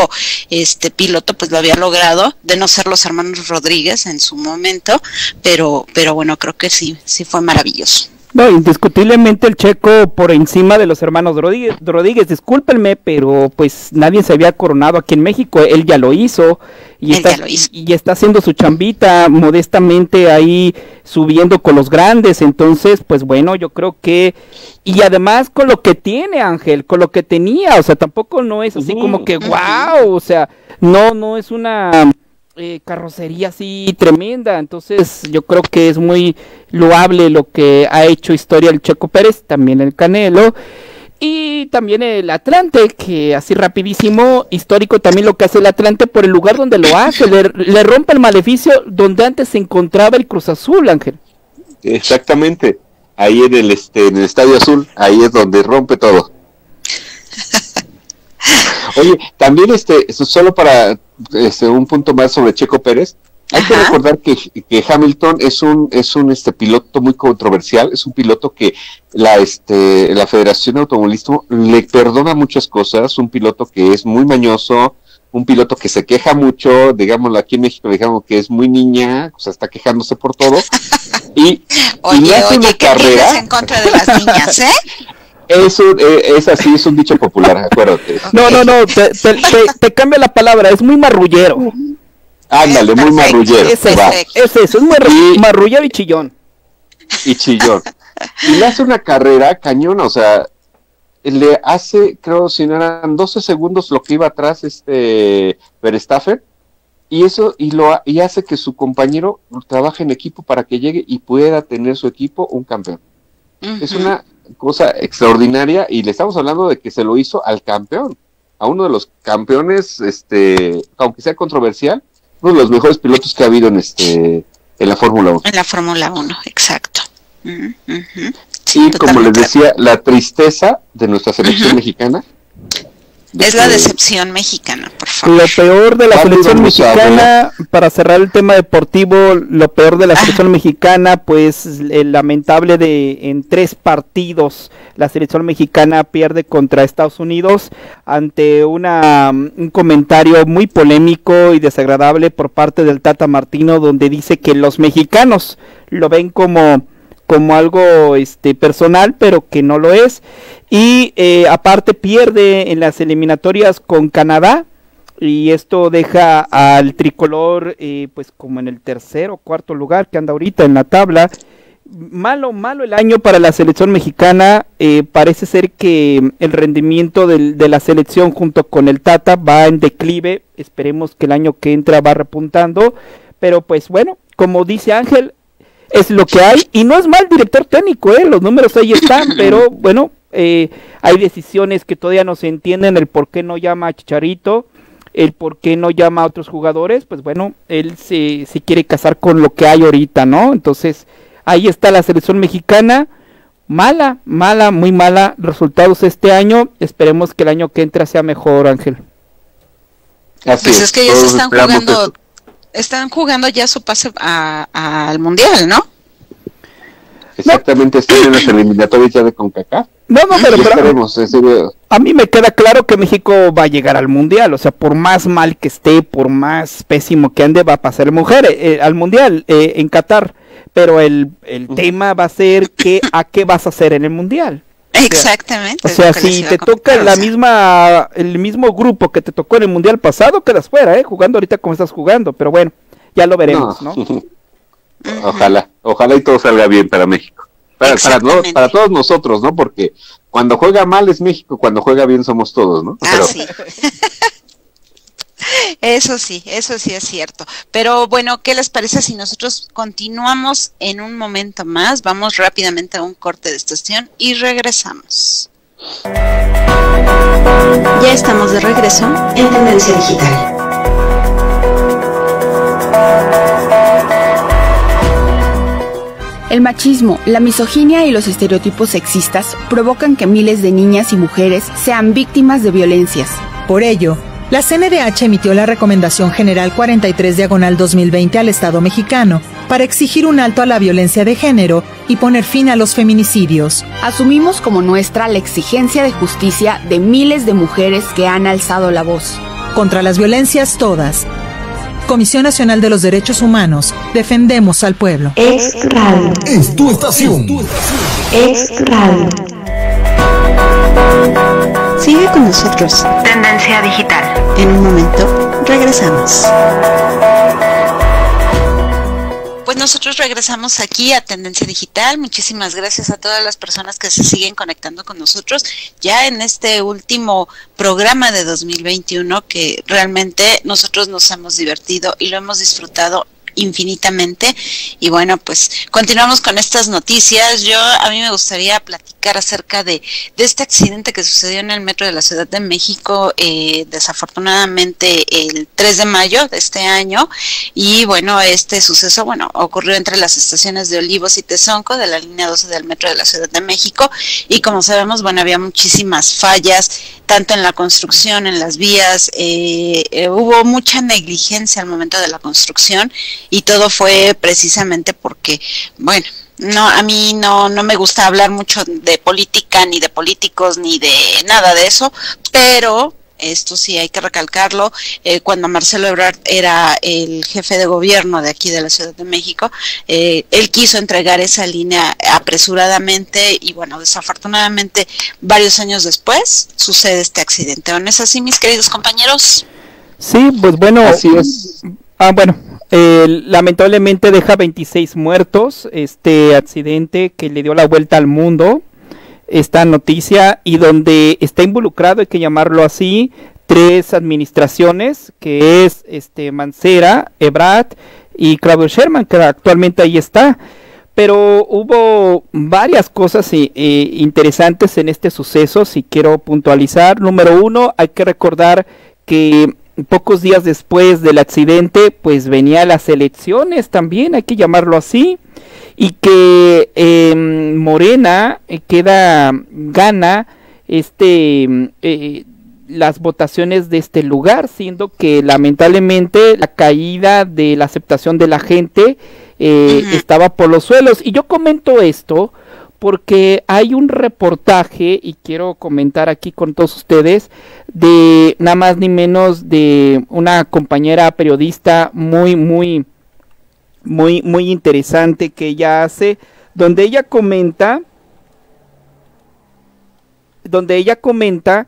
este piloto pues lo había logrado de no ser los hermanos Rodríguez en su momento pero pero bueno creo que sí sí fue maravilloso No, indiscutiblemente el checo por encima de los hermanos Rodríguez, Rodríguez, discúlpenme, pero pues nadie se había coronado aquí en México, él ya lo hizo y, Él está, ya lo hizo. y está haciendo su chambita modestamente ahí subiendo con los grandes, entonces pues bueno, yo creo que y además con lo que tiene Ángel, con lo que tenía, o sea, tampoco no es así como que wow, o sea, no, no es una eh, carrocería así tremenda. Entonces, yo creo que es muy loable lo que ha hecho historia el Checo Pérez, también el Canelo. Y también el Atlante, que así rapidísimo, histórico también lo que hace el Atlante por el lugar donde lo hace, le, le rompe el maleficio donde antes se encontraba el Cruz Azul, Ángel. Exactamente. Ahí en el este en el Estadio Azul, ahí es donde rompe todo. Oye, también este solo para este, un punto más sobre Checo Pérez. Hay que recordar que, que Hamilton es un es un este piloto muy controversial, es un piloto que la este la Federación de Automovilismo le perdona muchas cosas, un piloto que es muy mañoso, un piloto que se queja mucho, digámoslo aquí en México digamos que es muy niña, o sea, está quejándose por todo. Y, Oye, hace oye, una ¿qué carrera. en contra de las niñas, eh? Es, un- eh, es así, es un dicho popular, acuérdate. No, no, no, te, te- te- te cambia la palabra, es muy marrullero. Ándale, muy marrullero. Es eso, va. es eso, es marru- Y- marrullero y chillón. y chillón. Y le hace una carrera cañona, o sea, le hace, creo, si no eran 12 segundos lo que iba atrás este Verstappen, y eso, y lo ha- y hace que su compañero trabaje en equipo para que llegue y pueda tener su equipo un campeón. Es una cosa extraordinaria y le estamos hablando de que se lo hizo al campeón, a uno de los campeones, este, aunque sea controversial, uno de los mejores pilotos que ha habido en este en la Fórmula 1. En la Fórmula 1, exacto. Sí, Y como les decía, la tristeza de nuestra selección mexicana. De Es la decepción mexicana, por favor. Lo peor de la ¿Cuándo selección mexicana, para cerrar el tema deportivo, lo peor de la selección mexicana, pues el lamentable de en tres partidos la selección mexicana pierde contra Estados Unidos ante una un comentario muy polémico y desagradable por parte del Tata Martino donde dice que los mexicanos lo ven como como algo este personal pero que no lo es. Y eh, aparte pierde en las eliminatorias con Canadá y esto deja al tricolor eh, pues como en el tercer o cuarto lugar que anda ahorita en la tabla. Malo malo el año para la selección mexicana. Eh, parece ser que el rendimiento de la selección junto con el Tata va en declive. Esperemos que el año que entra va repuntando. Pero pues bueno como dice Ángel es lo que hay y no es mal director técnico, ¿eh? los números ahí están, pero bueno, eh, hay decisiones que todavía no se entienden, el por qué no llama a Chicharito, el por qué no llama a otros jugadores, pues bueno, él se, se quiere casar con lo que hay ahorita, ¿no? Entonces, ahí está la selección mexicana, mala, mala, muy mala, resultados este año, esperemos que el año que entra sea mejor, Ángel. Así Pues es que ya se están jugando, eso. Están jugando ya su pase a- a- al mundial, ¿no? Exactamente, están en las eliminatorias ya de CONCACAF. No, no, pero, pero a mí me queda claro que México va a llegar al mundial, o sea, por más mal que esté, por más pésimo que ande, va a pasar mujer eh, al mundial eh, en Qatar. Pero el, el tema va a ser que a qué vas a hacer en el mundial. Exactamente. O sea, si te toca la misma, el mismo grupo que te tocó en el mundial pasado, quedas fuera, eh, jugando ahorita como estás jugando. Pero bueno, ya lo veremos, ¿no? Ojalá, ojalá y todo salga bien para México. Para, para, no- para todos nosotros, ¿no? Porque cuando juega mal es México, cuando juega bien somos todos, ¿no? Ah, Pero- sí. Eso sí, eso sí es cierto. Pero bueno, ¿qué les parece si nosotros continuamos en un momento más? Vamos rápidamente a un corte de estación y regresamos. Ya estamos de regreso. En Tendencia Digital. El machismo, la misoginia y los estereotipos sexistas provocan que miles de niñas y mujeres sean víctimas de violencias. Por ello, la CNDH emitió la Recomendación General 43 Diagonal 2020 al Estado mexicano para exigir un alto a la violencia de género y poner fin a los feminicidios. Asumimos como nuestra la exigencia de justicia de miles de mujeres que han alzado la voz. Contra las violencias todas. Comisión Nacional de los Derechos Humanos, defendemos al pueblo. Ex Radio. Es tu estación. Ex Radio. Sigue con nosotros. Tendencia Digital. En un momento regresamos. Pues nosotros regresamos aquí a Tendencia Digital. Muchísimas gracias a todas las personas que se siguen conectando con nosotros ya en este último programa de 2021 que realmente nosotros nos hemos divertido y lo hemos disfrutado infinitamente. Y bueno, pues continuamos con estas noticias. Yo a mí me gustaría platicar acerca de, de este accidente que sucedió en el metro de la Ciudad de México, eh, desafortunadamente el 3 de mayo de este año. Y bueno, este suceso, bueno, ocurrió entre las estaciones de Olivos y Tezonco de la línea 12 del metro de la Ciudad de México. Y como sabemos, bueno, había muchísimas fallas, tanto en la construcción, en las vías, eh, eh, hubo mucha negligencia al momento de la construcción y todo fue precisamente porque, bueno, no, a mí no, no me gusta hablar mucho de política, ni de políticos, ni de nada de eso, pero esto sí hay que recalcarlo, eh, cuando Marcelo Ebrard era el jefe de gobierno de aquí de la Ciudad de México, eh, él quiso entregar esa línea apresuradamente y bueno, desafortunadamente varios años después sucede este accidente. ¿No es así, mis queridos compañeros? Sí, pues bueno, Así es. Ah, bueno, eh, lamentablemente deja 26 muertos este accidente que le dio la vuelta al mundo, esta noticia, y donde está involucrado, hay que llamarlo así, tres administraciones, que es este Mancera, Ebrard y Claudio Sherman, que actualmente ahí está. Pero hubo varias cosas eh, eh, interesantes en este suceso, si quiero puntualizar. Número uno, hay que recordar que pocos días después del accidente, pues venía las elecciones también, hay que llamarlo así, y que eh, Morena queda, gana este, eh, las votaciones de este lugar, siendo que lamentablemente la caída de la aceptación de la gente eh, estaba por los suelos. Y yo comento esto porque hay un reportaje, y quiero comentar aquí con todos ustedes, de nada más ni menos de una compañera periodista muy, muy, muy, muy interesante que ella hace, donde ella comenta, donde ella comenta,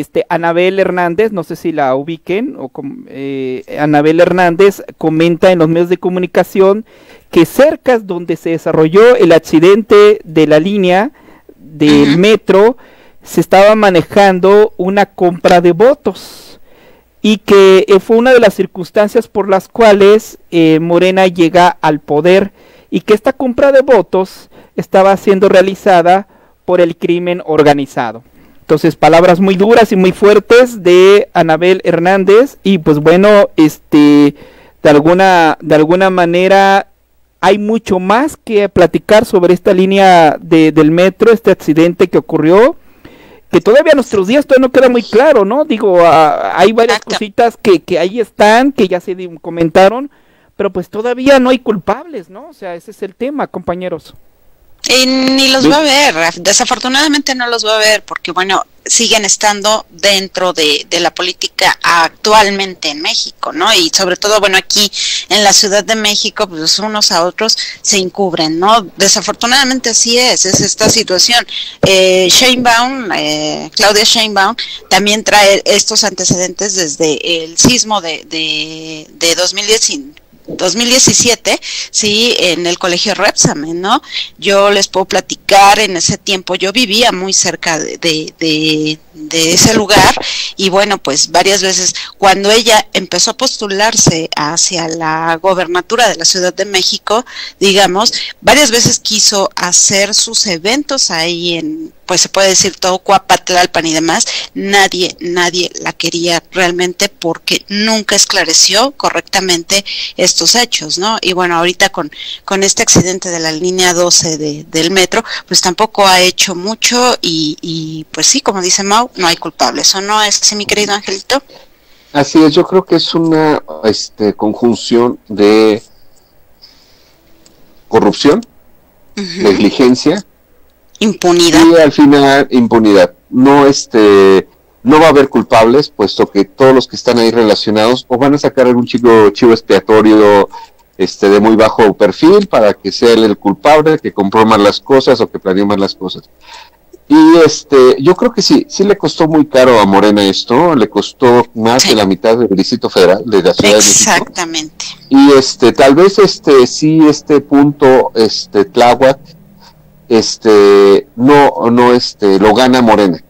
este, Anabel Hernández, no sé si la ubiquen, o eh, Anabel Hernández comenta en los medios de comunicación que cerca donde se desarrolló el accidente de la línea del metro, se estaba manejando una compra de votos y que eh, fue una de las circunstancias por las cuales eh, Morena llega al poder y que esta compra de votos estaba siendo realizada por el crimen organizado. Entonces, palabras muy duras y muy fuertes de Anabel Hernández y pues bueno, este de alguna de alguna manera hay mucho más que platicar sobre esta línea de, del metro, este accidente que ocurrió, que todavía a nuestros días todavía no queda muy claro, ¿no? Digo, ah, hay varias cositas que, que ahí están, que ya se comentaron, pero pues todavía no hay culpables, ¿no? O sea, ese es el tema, compañeros. Y ni los va a ver, desafortunadamente no los va a ver porque bueno, siguen estando dentro de, de la política actualmente en México, ¿no? Y sobre todo, bueno, aquí en la Ciudad de México, pues unos a otros se encubren, ¿no? Desafortunadamente así es, es esta situación. Eh, Sheinbaum, eh, Claudia Sheinbaum, también trae estos antecedentes desde el sismo de, de, de 2019 2017, sí, en el colegio Repsamen, ¿no? Yo les puedo platicar, en ese tiempo yo vivía muy cerca de, ese lugar y bueno, pues varias veces cuando ella empezó a postularse hacia la gobernatura de la Ciudad de México, digamos, varias veces quiso hacer sus eventos ahí en, pues se puede decir todo Cuapatlalpan y demás, nadie, nadie la quería realmente porque nunca esclareció correctamente estos hechos, ¿no? Y bueno, ahorita con, con este accidente de la línea 12 de, del metro, pues tampoco ha hecho mucho y, y pues sí, como dice Mau, no hay culpables, ¿o no es así, mi querido Angelito? Así es, yo creo que es una este, conjunción de corrupción, negligencia impunidad y al final impunidad. No este no va a haber culpables, puesto que todos los que están ahí relacionados o van a sacar algún chico chivo expiatorio este de muy bajo perfil para que sea él el culpable, que compró mal las cosas o que planeó mal las cosas. Y este, yo creo que sí, sí le costó muy caro a Morena esto, le costó más de la mitad del distrito federal de la Ciudad de México. Exactamente. Y este, tal vez este, sí, este punto, este, Tláhuac, este, no, no, este, lo gana Morena.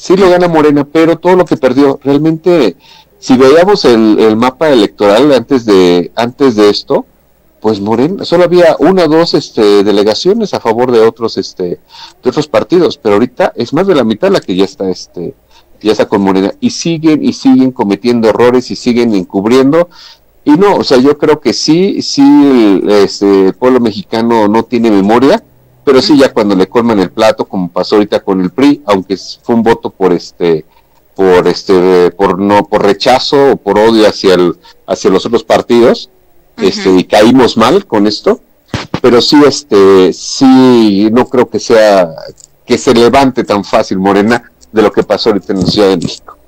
Sí lo gana Morena, pero todo lo que perdió, realmente, si veíamos el, el mapa electoral antes de, antes de esto, pues Morena, solo había una o dos este, delegaciones a favor de otros, este, de otros partidos, pero ahorita es más de la mitad la que ya está, este, ya está con Morena, y siguen y siguen cometiendo errores y siguen encubriendo, y no, o sea, yo creo que sí, sí, el, este, el pueblo mexicano no tiene memoria, pero sí ya cuando le colman el plato, como pasó ahorita con el PRI, aunque fue un voto por este, por este, por no, por rechazo o por odio hacia el, hacia los otros partidos, este, y caímos mal con esto, pero sí, este, sí, no creo que sea, que se levante tan fácil Morena de lo que pasó ahorita en la Ciudad de México.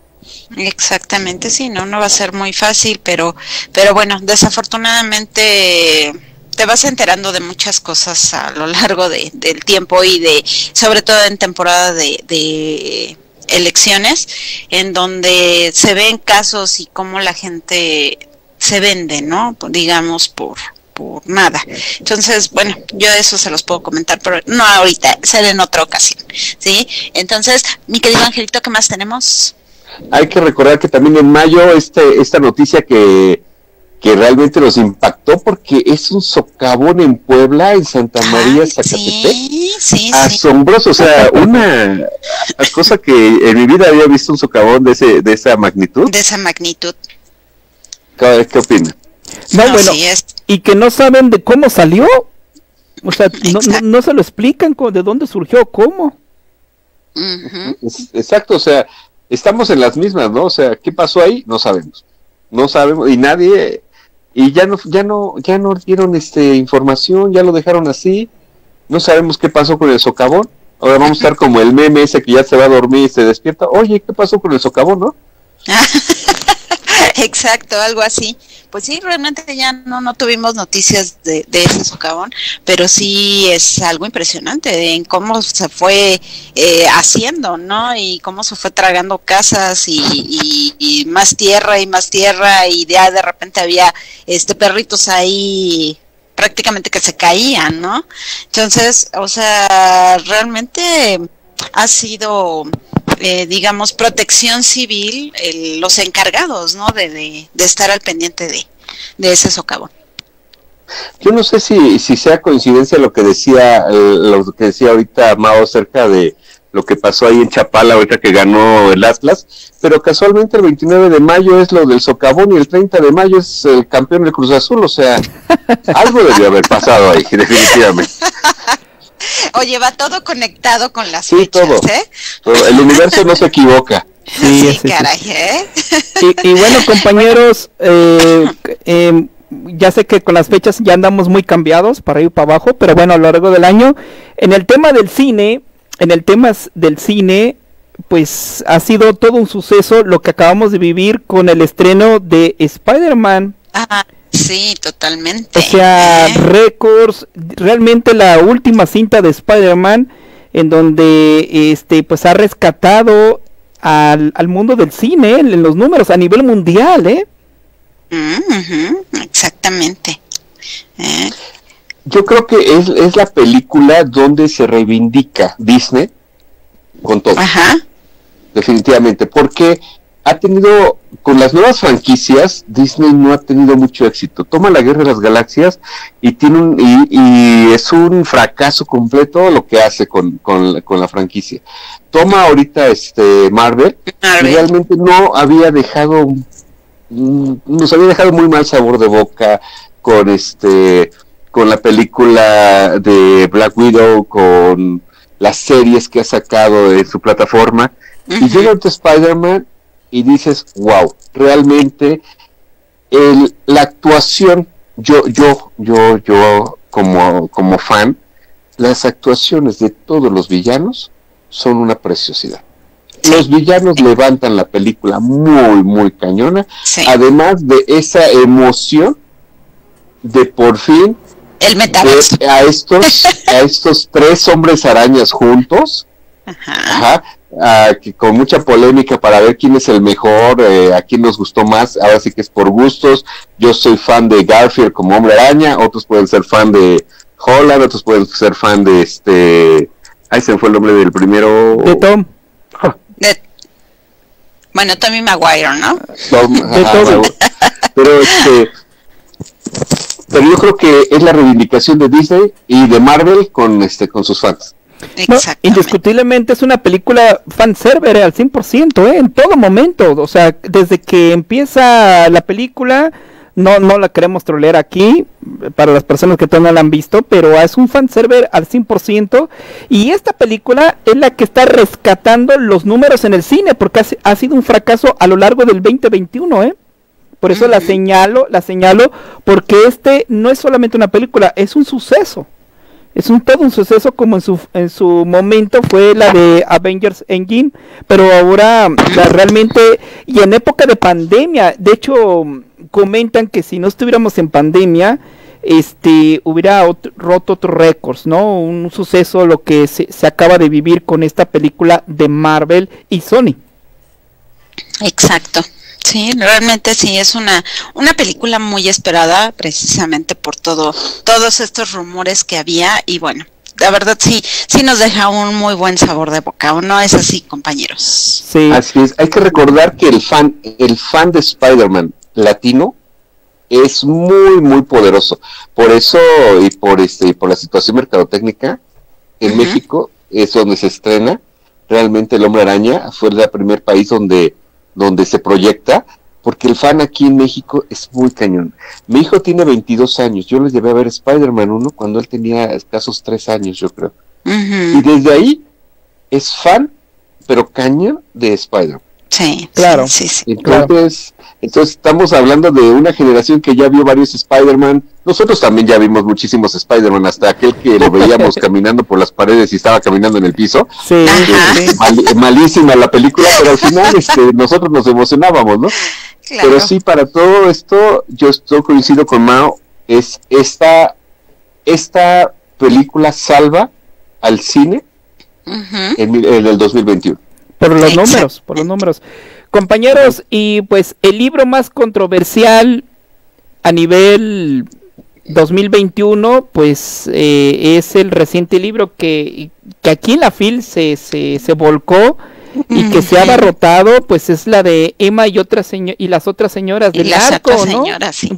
Exactamente, sí, no, no va a ser muy fácil, pero, pero bueno, desafortunadamente te vas enterando de muchas cosas a lo largo de, del tiempo y de, sobre todo en temporada de, elecciones, en donde se ven casos y cómo la gente se vende, ¿no? Digamos, por, por nada. Entonces, bueno, yo eso se los puedo comentar, pero no ahorita, será en otra ocasión, ¿sí? Entonces, mi querido Angelito, ¿qué más tenemos? Hay que recordar que también en mayo este, esta noticia que, que realmente nos impactó porque es un socavón en Puebla, en Santa María, Zacatepec. Sí, sí, Asombroso, o sea, una cosa que en mi vida había visto un socavón de, ese, de esa magnitud. De esa magnitud. ¿Qué, qué opina? No, No, bueno, sí es. y que no saben de cómo salió. O sea, no, no, no se lo explican de dónde surgió, cómo. Exacto, o sea, estamos en las mismas, ¿no? O sea, ¿qué pasó ahí? No sabemos. No sabemos y nadie y ya no ya no ya no dieron este información, ya lo dejaron así. No sabemos qué pasó con el socavón. Ahora vamos a estar como el meme ese que ya se va a dormir y se despierta. Oye, ¿qué pasó con el socavón, no? Exacto, algo así. Pues sí, realmente ya no, no tuvimos noticias de, ese socavón, pero sí es algo impresionante en cómo se fue eh, haciendo, ¿no? Y cómo se fue tragando casas y más tierra y más tierra y ya de repente había este perritos ahí prácticamente que se caían, ¿no? Entonces, o sea, realmente ha sido eh, digamos, protección civil, los encargados, ¿no? De, de, de estar al pendiente de, de ese socavón. Yo no sé si, si sea coincidencia lo que decía eh, lo que decía ahorita Mao acerca de lo que pasó ahí en Chapala ahorita que ganó el Atlas, pero casualmente el 29 de mayo es lo del socavón y el 30 de mayo es el campeón del Cruz Azul, o sea, algo debió haber pasado ahí, definitivamente. Oye, va todo conectado con las Sí, fechas, todo. ¿eh? Todo- El universo no se equivoca. Sí, Sí, caray, ¿eh? Y, y bueno, compañeros, eh, eh, ya sé que con las fechas ya andamos muy cambiados para ir para abajo, pero bueno, a lo largo del año, en el tema del cine, en el tema del cine, pues ha sido todo un suceso lo que acabamos de vivir con el estreno de Spider-Man. Ah, sí, totalmente. O sea, ¿eh? récords, realmente la última cinta de Spider-Man en donde este pues ha rescatado al, al mundo del cine en los números a nivel mundial, ¿eh? Mm, ujú, exactamente. ¿eh? Yo creo que es, es la película donde se reivindica Disney con todo. Ajá. definitivamente, porque ha tenido, con las nuevas franquicias, Disney no ha tenido mucho éxito. Toma la Guerra de las Galaxias y tiene un, y, y es un fracaso completo lo que hace con, con, con la franquicia. Toma ahorita este Marvel, y realmente no había dejado, nos había dejado muy mal sabor de boca con este, con la película de Black Widow, con las series que ha sacado de su plataforma. Y llega Spider-Man y dices, wow, realmente el, la actuación, yo, yo, yo, yo como, como fan, las actuaciones de todos los villanos son una preciosidad. Los villanos levantan la película muy, muy cañona, Sí. además de esa emoción de por fin El ver a estos, a estos tres hombres arañas juntos, Ajá. Ajá, ah, que con mucha polémica para ver quién es el mejor, eh, a quién nos gustó más, ahora sí que es por gustos, yo soy fan de Garfield como hombre araña, otros pueden ser fan de Holland, otros pueden ser fan de este, ahí se me fue el nombre del primero, De Tom. De- bueno, Tommy Maguire, ¿no? Tom, De ajá, pero este, pero yo creo que es la reivindicación de Disney y de Marvel con este con sus fans. No, indiscutiblemente es una película fanservice al 100%, ¿eh? en todo momento. O sea, desde que empieza la película, no, no la queremos trolear aquí, para las personas que todavía no la han visto, pero es un fanservice al 100%. Y esta película es la que está rescatando los números en el cine, porque ha, ha sido un fracaso a lo largo del 2021, ¿eh? Por eso la señalo, la señalo, porque este no es solamente una película, es un suceso es un todo un suceso como en su en su momento fue la de Avengers Endgame, pero ahora la, realmente y en época de pandemia, de hecho comentan que si no estuviéramos en pandemia, este hubiera roto otros récords, ¿no? Un suceso lo que se, se acaba de vivir con esta película de Marvel y Sony. Exacto. Sí, realmente sí es una una película muy esperada precisamente por todo todos estos rumores que había y bueno, la verdad sí sí nos deja un muy buen sabor de boca, ¿o no es así, compañeros? Sí. Así es. Hay que recordar que el fan el fan de Spider-Man latino es muy muy poderoso. Por eso y por este y por la situación mercadotécnica en México es donde se estrena realmente el Hombre Araña, fue el primer país donde donde se proyecta, porque el fan aquí en México es muy cañón. Mi hijo tiene 22 años, yo les llevé a ver Spider-Man 1 cuando él tenía escasos 3 años, yo creo. Y desde ahí es fan, pero cañón de Spider-Man. Sí, claro. Sí, sí. Entonces, entonces estamos hablando de una generación que ya vio varios Spider-Man. Nosotros también ya vimos muchísimos Spider-Man, hasta aquel que lo veíamos caminando por las paredes y estaba caminando en el piso. Sí, malísima la película, pero al final este, nosotros nos emocionábamos, ¿no? Pero sí, para todo esto, yo estoy coincido con Mao, es esta, esta película salva al cine en, en el 2021 por los números, por los números. Compañeros, y pues el libro más controversial a nivel 2021, pues eh, es el reciente libro que, que aquí en la FIL se, se, se volcó y que se ha abarrotado, pues es la de Emma y otras y las otras señoras del arco, ¿no?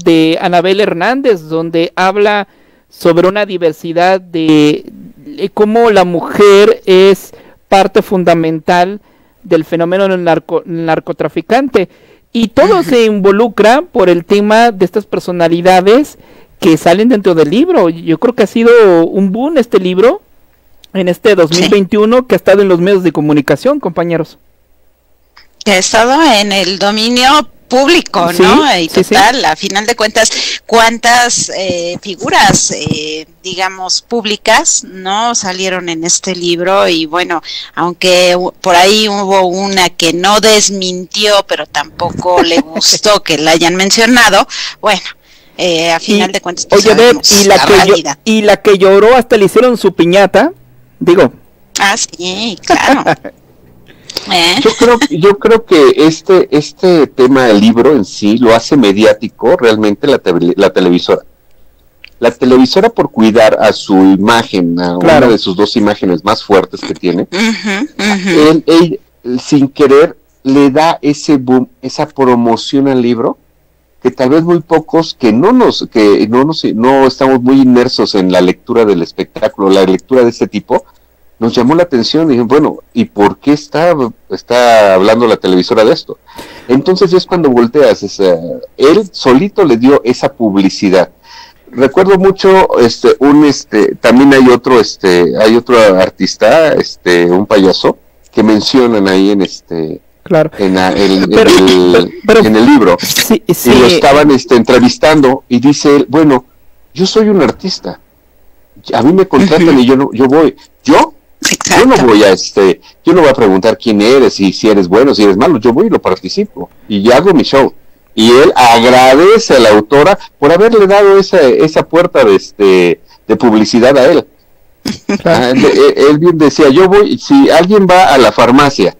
De Anabel Hernández, donde habla sobre una diversidad de, de cómo la mujer es parte fundamental del fenómeno del narco, narcotraficante. Y todo se involucra por el tema de estas personalidades que salen dentro del libro. Yo creo que ha sido un boom este libro en este 2021 que ha estado en los medios de comunicación, compañeros. Que ha estado en el dominio público, ¿no? Y total, a final de cuentas, cuántas eh, figuras, eh, digamos, públicas, ¿no? Salieron en este libro y bueno, aunque por ahí hubo una que no desmintió, pero tampoco le gustó que la hayan mencionado, bueno. Eh, a final de cuentas, pues, oye, y la, que y la que lloró hasta le hicieron su piñata, digo. Ah, sí, claro. ¿Eh? Yo creo, yo creo que este, este tema del libro en sí lo hace mediático realmente la, la televisora. La televisora por cuidar a su imagen, a una de sus dos imágenes más fuertes que tiene, Él, sin querer le da ese boom, esa promoción al libro que tal vez muy pocos que no nos que no nos no estamos muy inmersos en la lectura del espectáculo, la lectura de este tipo, nos llamó la atención y dije, bueno, ¿y por qué está, está hablando la televisora de esto? Entonces es cuando volteas, él solito le dio esa publicidad. Recuerdo mucho, este, un, este, también hay otro, este, hay otro artista, este, un payaso, que mencionan ahí en este, claro. en, el, en, el, libro, y lo estaban, este, entrevistando y dice él, bueno, yo soy un artista, a mí me contratan y yo no, yo voy, yo yo no voy a este, yo no voy a preguntar quién eres y si eres bueno, si eres malo, yo voy y lo participo y hago mi show. Y él agradece a la autora por haberle dado esa, esa puerta de este de publicidad a él. Ah, él, bien decía, yo voy, si alguien va a la farmacia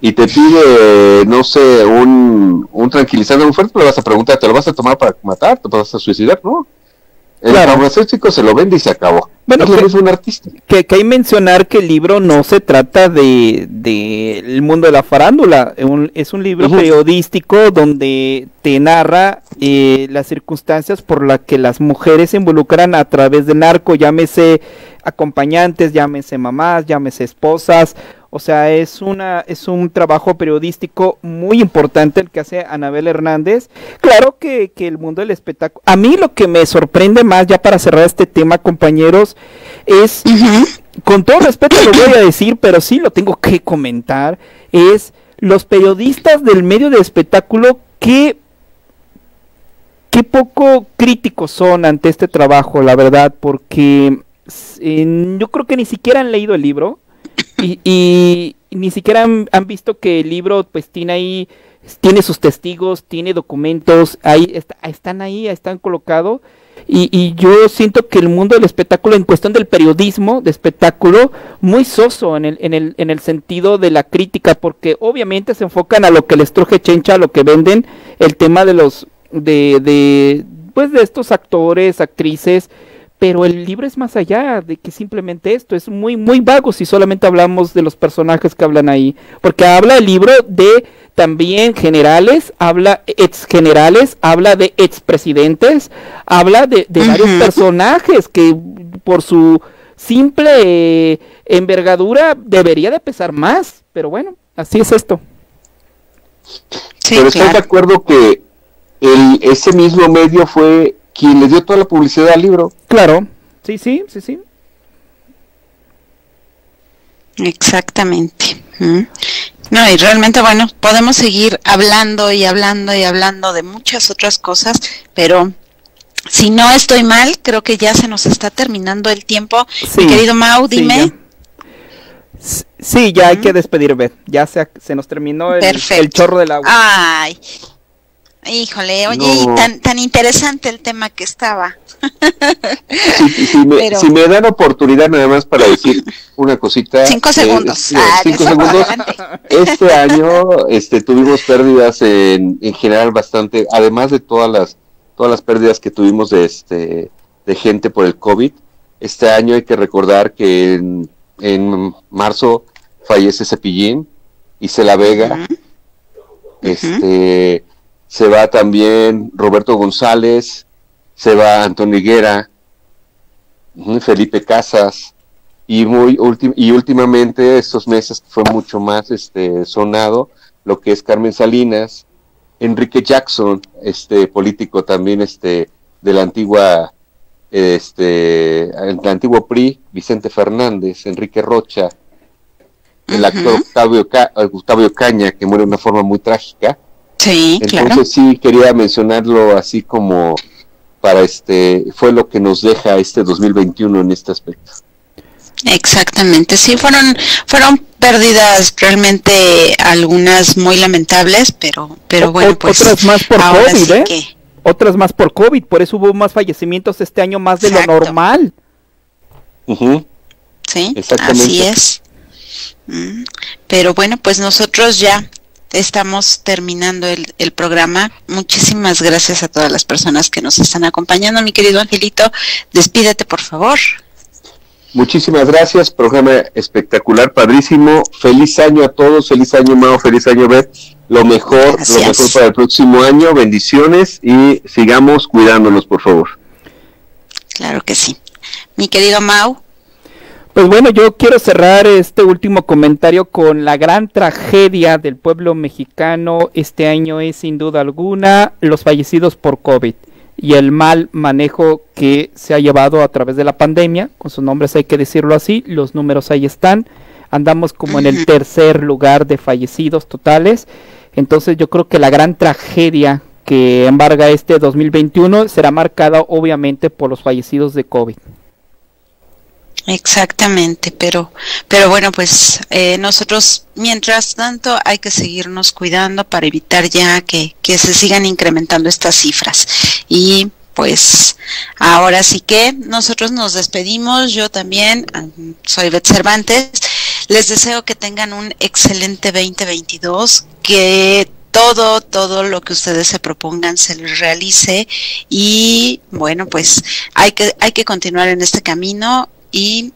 y te pide, no sé, un, un tranquilizante muy fuerte, le vas a preguntar, ¿te lo vas a tomar para matar? ¿Te vas a suicidar? No. El Claro. farmacéutico se lo vende y se acabó. Bueno, es que- un artista. que, que hay mencionar que el libro no se trata de, de el mundo de la farándula, un- es un libro periodístico donde te narra eh, las circunstancias por las que las mujeres se involucran a través del narco, llámese acompañantes, llámese mamás, llámese esposas, o sea, es una es un trabajo periodístico muy importante el que hace Anabel Hernández. Claro que, que el mundo del espectáculo, a mí lo que me sorprende más ya para cerrar este tema, compañeros, es con todo respeto lo voy a decir, pero sí lo tengo que comentar, es los periodistas del medio de espectáculo que qué poco críticos son ante este trabajo, la verdad, porque eh, yo creo que ni siquiera han leído el libro y, y ni siquiera han, visto que el libro pues tiene ahí tiene sus testigos, tiene documentos, ahí está- están ahí, están colocados. Y, y yo siento que el mundo del espectáculo, en cuestión del periodismo de espectáculo, muy soso en el, en el, en el sentido de la crítica, porque obviamente se enfocan a lo que les truje chencha, a lo que venden, el tema de los, de, de, pues de estos actores, actrices, pero el libro es más allá de que simplemente esto, es muy, muy vago si solamente hablamos de los personajes que hablan ahí, porque habla el libro de también generales, habla ex generales, habla de expresidentes, habla de, de varios personajes que por su simple eh, envergadura debería de pesar más, pero bueno, así es esto. Sí, Pero estoy de claro. acuerdo que el, ese mismo medio fue quien le dio toda la publicidad al libro. Claro, sí, sí, sí, sí. Exactamente. Mm. No, y realmente, bueno, podemos seguir hablando y hablando y hablando de muchas otras cosas, pero si no estoy mal, creo que ya se nos está terminando el tiempo. Sí, Mi querido Mau, sí, dime. ya. Sí, ya hay que despedir, Beth. Ya se, se nos terminó el, el chorro del agua. Ay, híjole, oye, y tan, tan interesante el tema que estaba. Si, si me, Pero- si me dan oportunidad nada más para decir una cosita. Cinco eh, segundos. Ah, cinco adelante. Este año este, tuvimos pérdidas en, en general bastante, además de todas las todas las pérdidas que tuvimos de este de gente por el COVID. Este año hay que recordar que en, en marzo fallece Cepillín y La Vega. Este se va también Roberto González, se va Antonio Higuera, Felipe Casas y muy y últimamente estos meses fue mucho más este sonado lo que es Carmen Salinas, Enrique Jackson, este político también este de la antigua este el antiguo PRI, Vicente Fernández, Enrique Rocha, el actor Octavio, Ca- Octavio Caña, que muere de una forma muy trágica. Sí, claro. Entonces sí quería mencionarlo así como para este fue lo que nos deja este 2021 en este aspecto. Exactamente, sí, fueron, fueron pérdidas realmente algunas muy lamentables, pero, pero bueno, o- pues otras más por ahora COVID, sí ¿eh? que- Otras más por COVID, por eso hubo más fallecimientos este año más de Exacto. lo normal. Ujú. sí, Exactamente. así es. Mm, Pero bueno, pues nosotros ya estamos terminando el, el programa. Muchísimas gracias a todas las personas que nos están acompañando, mi querido Angelito. Despídete, por favor. Muchísimas gracias, programa espectacular, padrísimo. Feliz año a todos, feliz año Mao, feliz año Beth. Lo mejor, lo Gracias. mejor para el próximo año, bendiciones y sigamos cuidándonos, por favor. Claro que sí. Mi querido Mau. Pues bueno, yo quiero cerrar este último comentario con la gran tragedia del pueblo mexicano. Este año es sin duda alguna los fallecidos por COVID y el mal manejo que se ha llevado a través de la pandemia, con sus nombres hay que decirlo así, los números ahí están, andamos como en el tercer lugar de fallecidos totales, entonces yo creo que la gran tragedia que embarga este 2021 será marcada obviamente por los fallecidos de COVID. Exactamente, pero, pero bueno, pues eh, nosotros, mientras tanto, hay que seguirnos cuidando para evitar ya que, que se sigan incrementando estas cifras. Y pues ahora sí que nosotros nos despedimos, yo también, soy Beth Cervantes, les deseo que tengan un excelente 2022, que todo, todo lo que ustedes se propongan se les realice y bueno, pues hay que, hay que continuar en este camino y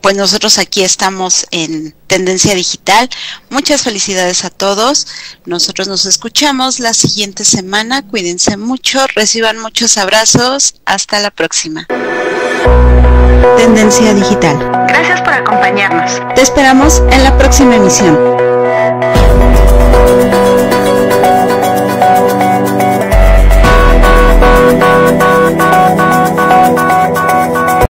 pues nosotros aquí estamos en Tendencia Digital. Muchas felicidades a todos. Nosotros nos escuchamos la siguiente semana. Cuídense mucho, reciban muchos abrazos. Hasta la próxima. Tendencia Digital. Gracias por acompañarnos. Te esperamos en la próxima emisión.